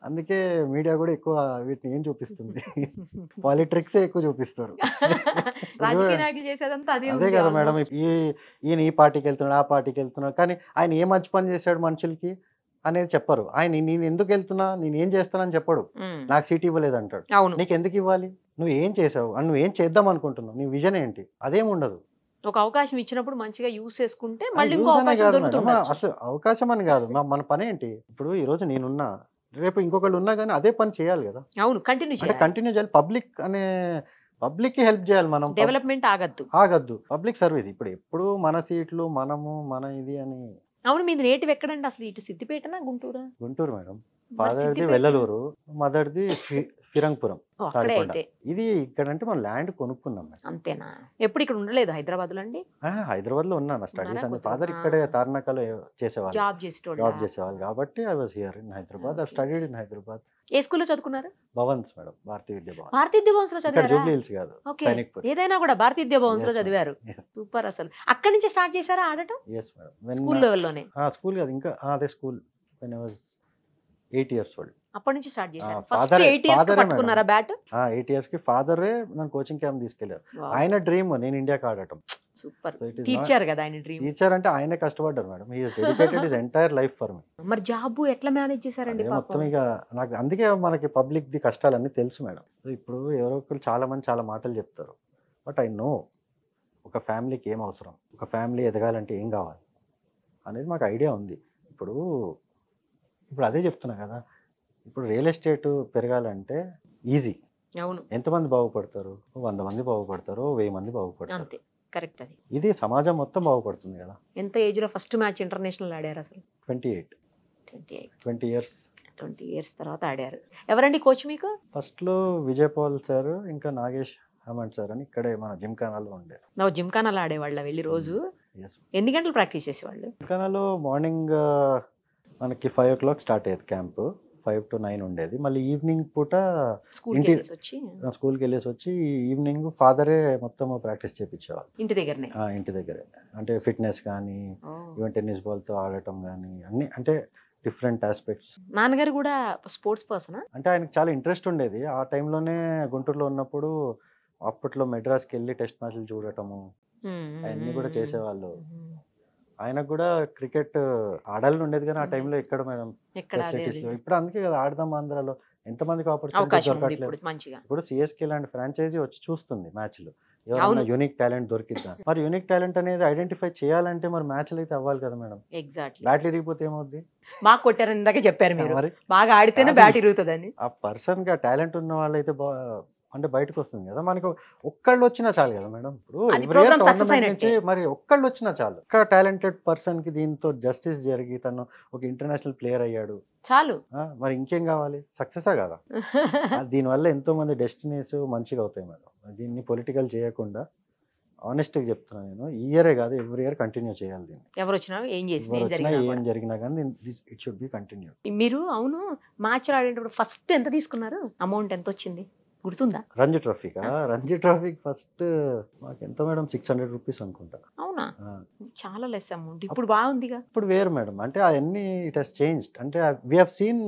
అందుకే మీడియా కూడా ఎక్కువ వీటిని ఏం చూపిస్తుంది? పాలిట్రిక్స్ ఎక్కువ చూపిస్తారు. అదే కదా మేడం. ఈ ఈయన ఈ పార్టీకి వెళ్తున్నాడు ఆ పార్టీకి వెళ్తున్నాడు. కానీ ఆయన ఏ మంచి పని చేశాడు మనుషులకి అనేది చెప్పరు. ఆయన నేను ఎందుకు వెళ్తున్నా నేను ఏం చేస్తానని చెప్పడు. నాకు సీట్ ఇవ్వలేదు అంటాడు నీకు ఎందుకు ఇవ్వాలి? నువ్వు ఏం చేసావు? నువ్వు ఏం చేద్దాం అనుకుంటున్నావు? నీ విజన్ ఏంటి? అదేం ఉండదు. ఒక అవకాశం ఇచ్చినప్పుడు మంచిగా యూస్ చేసుకుంటే మళ్ళీ ఇంకో అవకాశం అసలు అవకాశం అని కాదు. మన పని ఏంటి? ఇప్పుడు ఈ రోజు నేనున్నా. రేపు ఇంకొకళ్ళు ఉన్నా కానీ అదే పని చేయాలి కదా. అవును కంటిన్యూ చేయాలి. కంటిన్యూ చేయాలి. పబ్లిక్ అనే పబ్లిక్కి హెల్ప్ చేయాలి మనం. డెవలప్మెంట్ ఆగద్దు. ఆగద్దు. పబ్లిక్ సర్వీస్ ఇప్పుడు ఎప్పుడు మన సీట్లు మనము మన ఇది అని. అవును మీది నేటివ్ ఎక్కడండి అసలు? ఇటు సిద్దిపేటనా గుంటూరా? గుంటూరు మేడం. ఫాదర్ది వెల్లలూరు మదర్ది ఫిరంగపురం ఇది ఇక్కడంటే మనం ల్యాండ్ కొనుక్కున్నాం అంతేనా? ఎప్పుడు ఇక్కడ ఉండలేదు హైదరాబాద్లో అండి హైదరాబాద్లో ఉన్నాను స్టడీస్ అని? ఫాదర్. ఇక్కడే తార్నాకలో చేసేవాళ్ళు. జాబ్ చేసేవాళ్ళు కాబట్టి I was here in Hyderabad. I. Studied in Hyderabad. ఏ స్కూల్లో చదువుకున్నారు? భవన్స్ మేడం భారతీయ విద్యా భవన్. భారతీయ విద్యా భవన్స్లో ఇక్కడ చదివారా? కాదు సైనిక్పూర్. ఏదైనా కూడా భారతీయ విద్యా భవన్స్లో. చదివారు. సూపర్ అసలు. అక్కడి నుంచి స్టార్ట్ చేశారా ఆడటం? ఎస్ మేడం స్కూల్ లెవెల్లోనే. స్కూల్ కాదు ఇంకా అదే school. When I was eight years old అప్పటి నుంచి స్టార్ట్ చేశారు. First father- eight years father ఏ పట్టుకున్నారా బ్యాట్? ఎయిట్ ఇయర్స్కి ఫాదరే నన్ను కోచింగ్ క్యాంప్ తీసుకెళ్ళారు. ఆయన డ్రీమ్ నేను ఇండియాకి ఆడటం. సూపర్. తీర్చారు కదా ఆయన డ్రీమ్ టీచర్ అంటే ఆయనే కష్టపడ్డారు madam. He dedicated his entire life for me మరి జాబ్ ఎట్లా మేనేజ్ చేశారండి మొత్తం ఇక నాకు అందుకే మనకి పబ్లిక్ ది కష్టాలన్నీ తెలుసు మేడం. ఇప్పుడు ఎవరో ఒకరు చాలా మంది చాలా మాటలు చెప్తారు. బట్ ఐ నో ఒక ఫ్యామిలీకి ఏం అవసరం? ఒక ఫ్యామిలీ ఎదగాలంటే ఏం కావాలి? అనేది మాకు ఐడియా ఉంది. ఇప్పుడు ఇప్పుడు అదే చెప్తున్నా కదా. ఇప్పుడు రియల్ ఎస్టేట్ పెరగాలంటే ఈజీ. అవును. ఎంతమంది బాగుపడతారు? వంద మంది బాగుపడతారు వెయ్యి మంది బాగుపడతారు. అంతే. కరెక్ట్ అది. ఇది సమాజం మొత్తం బాగుపడుతుంది కదా. ఎంత ఏజ్లో ఫస్ట్ మ్యాచ్ ఇంటర్నేషనల్ ఆడారు అసలు? Twenty eight. Twenty eight. Twenty years. Twenty years తర్వాత ఆడారు. ఎవరండి కోచ్ మీకు? ఫస్ట్లో విజయ్ పాల్ సార్ ఇంకా నాగేష్ హేమంత్ సార్ అని ఇక్కడే మన జిమ్ఖానాలో ఉండే. నా జిమ్ఖానాలో ఆడేవాళ్ళ వెళ్ళి రోజు? ఎన్ని గంటలు ప్రాక్టీస్ చేసేవాళ్ళు? జిమ్ఖానాలో మార్నింగ్ మనకి ఫైవ్ ఓ క్లాక్ స్టార్ట్ అయ్యేది క్యాంప్. ఫైవ్ టు నైన్ ఉండేది. మళ్ళీ ఈవినింగ్ పూట ఇంటి- స్కూల్కి వెళ్ళేసి వచ్చి ఈవినింగ్ ఫాదరే మొత్తం ప్రాక్టీస్ చేయించేవాళ్ళు ఇంటి దగ్గరనే? ఇంటి దగ్గరే. అంటే ఫిట్నెస్ కానీ. ఈవెన్ టెన్నిస్ బాల్తో ఆడటం కానీ అన్ని అంటే డిఫరెంట్ ఆస్పెక్ట్స్. నాన్నగారు కూడా స్పోర్ట్స్ పర్సనా? అంటే ఆయనకు చాలా ఇంట్రెస్ట్ ఉండేది. ఆ టైంలోనే గుంటూరులో ఉన్నప్పుడు అప్పట్లో మెడ్రాస్కి వెళ్ళి టెస్ట్ మ్యాచ్లు చూడటము అవన్నీ కూడా చేసేవాళ్ళు. ఆయనకు కూడా క్రికెట్ ఆడాలని ఉండేది కానీ ఆ. టైంలో ఎక్కడ మేడం. ఇప్పుడు అందుకే కదా ఆడదాం ఆంధ్రాలో. ఎంతమందికి ఆపర్చునిటీ దొరకట్లేదు. ఇప్పుడు సిఎస్కే లాంటి ఫ్రాంచైజీ వచ్చి చూస్తుంది మ్యాచ్లు. ఎవరైనా యూనిక్ టాలెంట్ దొరికిద్దా? మరి యూనిక్ టాలెంట్ అనేది ఐడెంటిఫై చేయాలంటే మరి మ్యాచ్లు అయితే అవ్వాలి కదా మేడం. ఎగ్జాక్ట్లీ బ్యాట్లు ఇరిగిపోతే ఏమవుద్ది? బాగా కొట్టారని ఇందాక చెప్పారు మీరు. బాగా ఆడితేనే. బ్యాట్ ఇరుగుతుందని. ఆ పర్సన్గా టాలెంట్ ఉన్న వాళ్ళైతే బా అంటే బయటకు వస్తుంది కదా. మనకు ఒక్కళ్ళు వచ్చినా చాలు కదా మేడం. ఇప్పుడు మరి ఒక్కళ్ళు వచ్చినా చాలు. ఒక్క టాలెంటెడ్ పర్సన్కి దీంతో జస్టిస్ జరిగి తను ఒక ఇంటర్నేషనల్ ప్లేయర్ అయ్యాడు. చాలు. మరి ఇంకేం కావాలి? సక్సెసా కదా. దీనివల్ల ఎంతో మంది డెస్టినీస్ మంచిగా అవుతాయి మేడం. దీన్ని పొలిటికల్ చేయకుండా ఆనెస్ట్గా చెప్తున్నాను నేను. ఈ ఇయరే కాదు ఎవ్రీ ఇయర్ కంటిన్యూ చేయాలి దీన్ని. ఎవరు వచ్చినా ఏం చేసినా ఏం. జరిగినా కానీ ఇట్ షుడ్ బి కంటిన్యూ మీరు అవును మ్యాచ్ ఆడేటప్పుడు ఫస్ట్ ఎంత తీసుకున్నారు? అమౌంట్ ఎంత వచ్చింది గుర్తుందా? రంజీ ట్రోఫీకా? రంజీ ట్రోఫీకి ఫస్ట్ మాకు ఎంత మేడం? సిక్స్ హండ్రెడ్ రూపీస్ అనుకుంటా. అవునా? చాలా లెస్ అమౌంట్ ఇప్పుడు బాగుందిగా? ఇప్పుడు వేరు మేడం. అంటే అవన్నీ ఇట్ హెస్ చేంజ్డ్ అంటే we have seen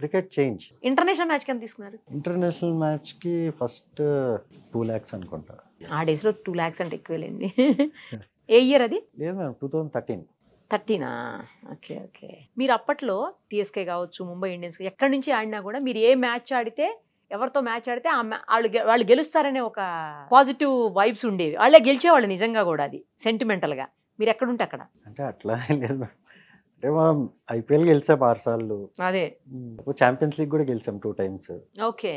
cricket change international match ఎంత తీసుకున్నారు? ఇంటర్నేషనల్ మ్యాచ్కి ఫస్ట్ టూ ల్యాక్స్ అనుకుంటా. ఆ డేస్లో టూ ల్యాక్స్ అంటే ఎక్కువలేండి. ఏ ఇయర్ అది? లేదు madam two thousand thirteen థర్టీనా? Okay okay. మీరు అప్పట్లో టీఎస్కే కావచ్చు ముంబై ఇండియన్స్ ఎక్కడి నుంచి ఆడినా కూడా మీరు ఏ మ్యాచ్ ఆడితే ఎవరితో మ్యాచ్ ఆడితే ఆ వాళ్ళు వాళ్ళు గెలుస్తారనే ఒక పాజిటివ్ వైబ్స్ ఉండేవి. వాళ్ళే గెలిచేవాళ్ళు నిజంగా కూడా అది sentimental గా మీరు ఎక్కడుంటే అక్కడ? అంటే అట్లా లేదు అంటే మనం ఐపీఎల్ గెలిచాం ఆరు సార్లు. అదే. ఛాంపియన్స్ లీగ్ కూడా గెలిచాం టూ టైమ్స్ ఓకే.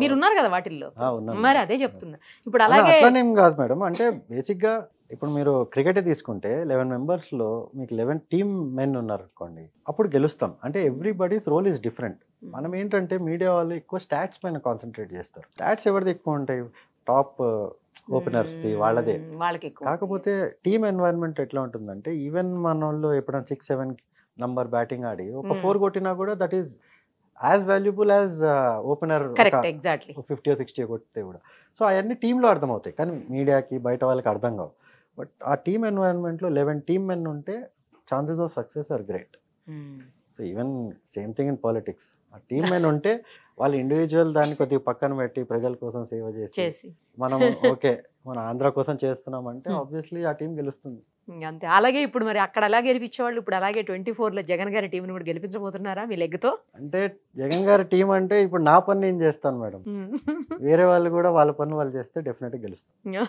మీరు ఉన్నారు కదా వాటిల్లో? మరి అదే చెప్తున్నా. ఇప్పుడు అలా అలాగే అట్లానేం కాదు మేడం. అంటే బేసిక్గా ఇప్పుడు మీరు క్రికెట్ తీసుకుంటే లెవెన్ మెంబర్స్లో మీకు లెవెన్ టీమ్ మెన్ ఉన్నారు అనుకోండి అప్పుడు గెలుస్తాం. అంటే ఎవ్రీబడీస్ రోల్ ఈస్ డిఫరెంట్ మనం ఏంటంటే మీడియా వాళ్ళు ఎక్కువ స్టాట్స్ పైన కాన్సన్ట్రేట్ చేస్తారు. స్టాట్స్ ఎవరిది ఎక్కువ ఉంటాయి? టాప్ ఓపెనర్స్ ది వాళ్ళదే. మ్మ్, వాళ్ళకి ఎక్కువ కాకపోతే టీమ్ ఎన్వైరన్మెంట్ ఎట్లా ఉంటుందంటే ఈవెన్ మన వాళ్ళు ఎప్పుడైనా సిక్స్ సెవెన్ నంబర్ బ్యాటింగ్ ఆడి ఒక Hmm. ఫోర్ కొట్టినా కూడా that is as valuable as opener exactly fifty sixty కొడితే కూడా. సో అవన్నీ టీంలో అర్థమవుతాయి. కానీ మీడియాకి బయట వాళ్ళకి అర్థం కావు. బట్ ఆ టీమ్ ఎన్వైరన్మెంట్లో లెవెన్ టీమ్ మెన్ ఉంటే chances of success are great so even same thing in politics ఆ టీమ్ మెన్ ఉంటే వాళ్ళు ఇండివిజువల్ దాన్ని కొద్దిగా పక్కన పెట్టి ప్రజల కోసం సేవ చేసి మనం ఓకే మన ఆంధ్ర కోసం చేస్తున్నాం అంటే. ఆబ్వియస్లీ ఆ టీం గెలుస్తుంది. అంతే. అలాగే ఇప్పుడు మరి అక్కడ అలా గెలిపించేవాళ్ళు ఇప్పుడు అలాగే ట్వంటీ లో జగన్ గారి టీంని కూడా గెలిపించబోతున్నారా మీ లెగ్తో అంటే జగన్ గారి టీం అంటే ఇప్పుడు నా పని నేను చేస్తాను మేడం? వేరే వాళ్ళు కూడా వాళ్ళ పని వాళ్ళు చేస్తే డెఫినెట్గా గెలుస్తారు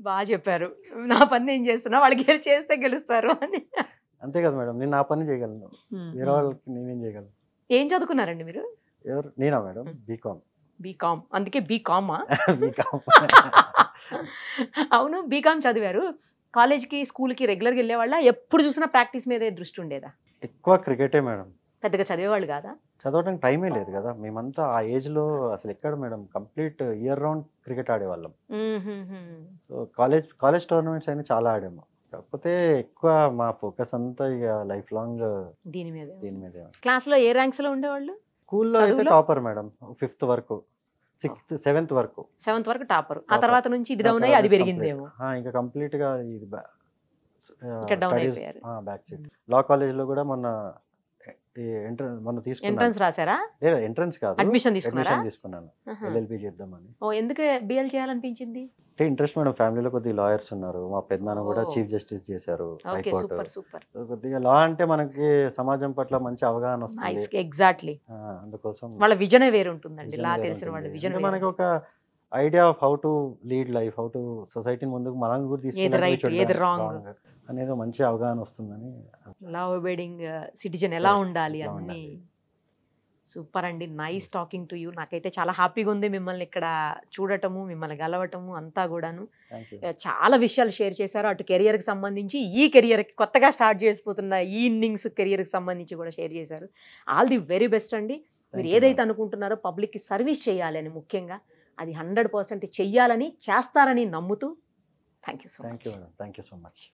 బాగా చెప్పారు. నా పని నేను చేస్తున్నా వాళ్ళు గెలి చేస్తే గెలుస్తారు అని. అంతే కదా మేడం నేను నా పని చేయగలను. వేరే వాళ్ళకి నేనేం చేయగలను? ఏం చదువుకున్నారండి మీరు? ఎవరు? నేనా మేడం. బీకామ్. బీకామ్. అందుకే బీకామా? బీకామ్. అవును బీకామ్ చదివారు. కాలేజ్కి స్కూల్కి రెగ్యులర్గా వెళ్ళేవాళ్ళ? ఎప్పుడు చూసినా ప్రాక్టీస్ మీదే దృష్టి ఉండేదా? ఎక్కువ క్రికెటే మేడం. పెద్దగా చదివేవాళ్ళు కాదా? చదవడానికి టైమే లేదు కదా. మేమంతా ఆ ఏజ్లో అసలు ఎక్కడ madam complete year round cricket ఆడేవాళ్ళం. సో కాలేజ్ కాలేజ్ టోర్నమెంట్స్ అయినా చాలా ఆడాము. కాకపోతే ఎక్కువ మా ఫోకస్ అంతా ఇక లైఫ్ లాంగ్ దీని మీద దీని మీదే క్లాస్లో ఏ ర్యాంక్స్లో ఉండేవాళ్ళు? స్కూల్లో అయితే? టాపర్ మేడం ఫిఫ్త్ వరకు సిక్స్త్ సెవెంత్ వరకు. సెవెంత్ వరకు టాపర్. ఆ. తర్వాత నుంచి ఇది డౌన్ అయ్యి అది పెరిగిందేమో ఇంకా కంప్లీట్. గా ఇది అయిపోయారు. బ్యాక్ సీట్ లా కాలేజ్లో కూడా మొన్న ఎంట్రన్స్ మొన్న తీసుకున్నాను. ఎంట్రన్స్ రాసారా లేదా ఎంట్రన్స్ కాదు. అడ్మిషన్ తీసుకున్నారా? అడ్మిషన్ తీసుకున్నాను. ఎల్ఎల్బి చేద్దామని. ఓ ఎందుకు బిఎల్ చేయాలనిపించింది? అంటే ఇంట్రెస్ట్ మేడం ఫ్యామిలీలో కొద్దిగా లాయర్స్ ఉన్నారు. మా పెద్దనాన్న కూడా. చీఫ్ జస్టిస్ చేశారు హైకోర్టు కొద్దిగా లా అంటే మనకి సమాజం పట్ల మంచి అవగాహన వస్తుంది. ఎగ్జాక్ట్లీ అందుకోసం వాళ్ళ విజనే వేరు ఉంటుందండి లా తెలిసిన వాళ్ళ. విజన్ మనకి ఒక idea of how to lead life how to society ముందుకు మనం కూడా తీసుకెళ్ళాలి, అనేది మంచి అవగాహన వస్తుందని లా ఒబేడింగ్ సిటిజన్ ఎలా ఉండాలి అన్ని. సూపర్ అండి. నైస్ టాకింగ్ టు యూ నాకైతే చాలా హ్యాపీగా ఉంది మిమ్మల్ని ఇక్కడ చూడటము మిమ్మల్ని గలవటము అంతా కూడాను. ఆ, చాలా విషయాలు షేర్ చేశారు. అటు కెరియర్కి సంబంధించి ఈ కెరియర్కి కొత్తగా స్టార్ట్ చేసిపోతున్న ఈ ఇన్నింగ్స్ కెరియర్కి సంబంధించి కూడా షేర్ చేశారు. ఆల్ ది వెరీ బెస్ట్ అండి. మీరు ఏదైతే అనుకుంటున్నారో పబ్లిక్కి సర్వీస్ చేయాలి అని ముఖ్యంగా. అది హండ్రెడ్ పర్సెంట్ చెయ్యాలని చేస్తారని నమ్ముతూ thank you so much. Thank you so much.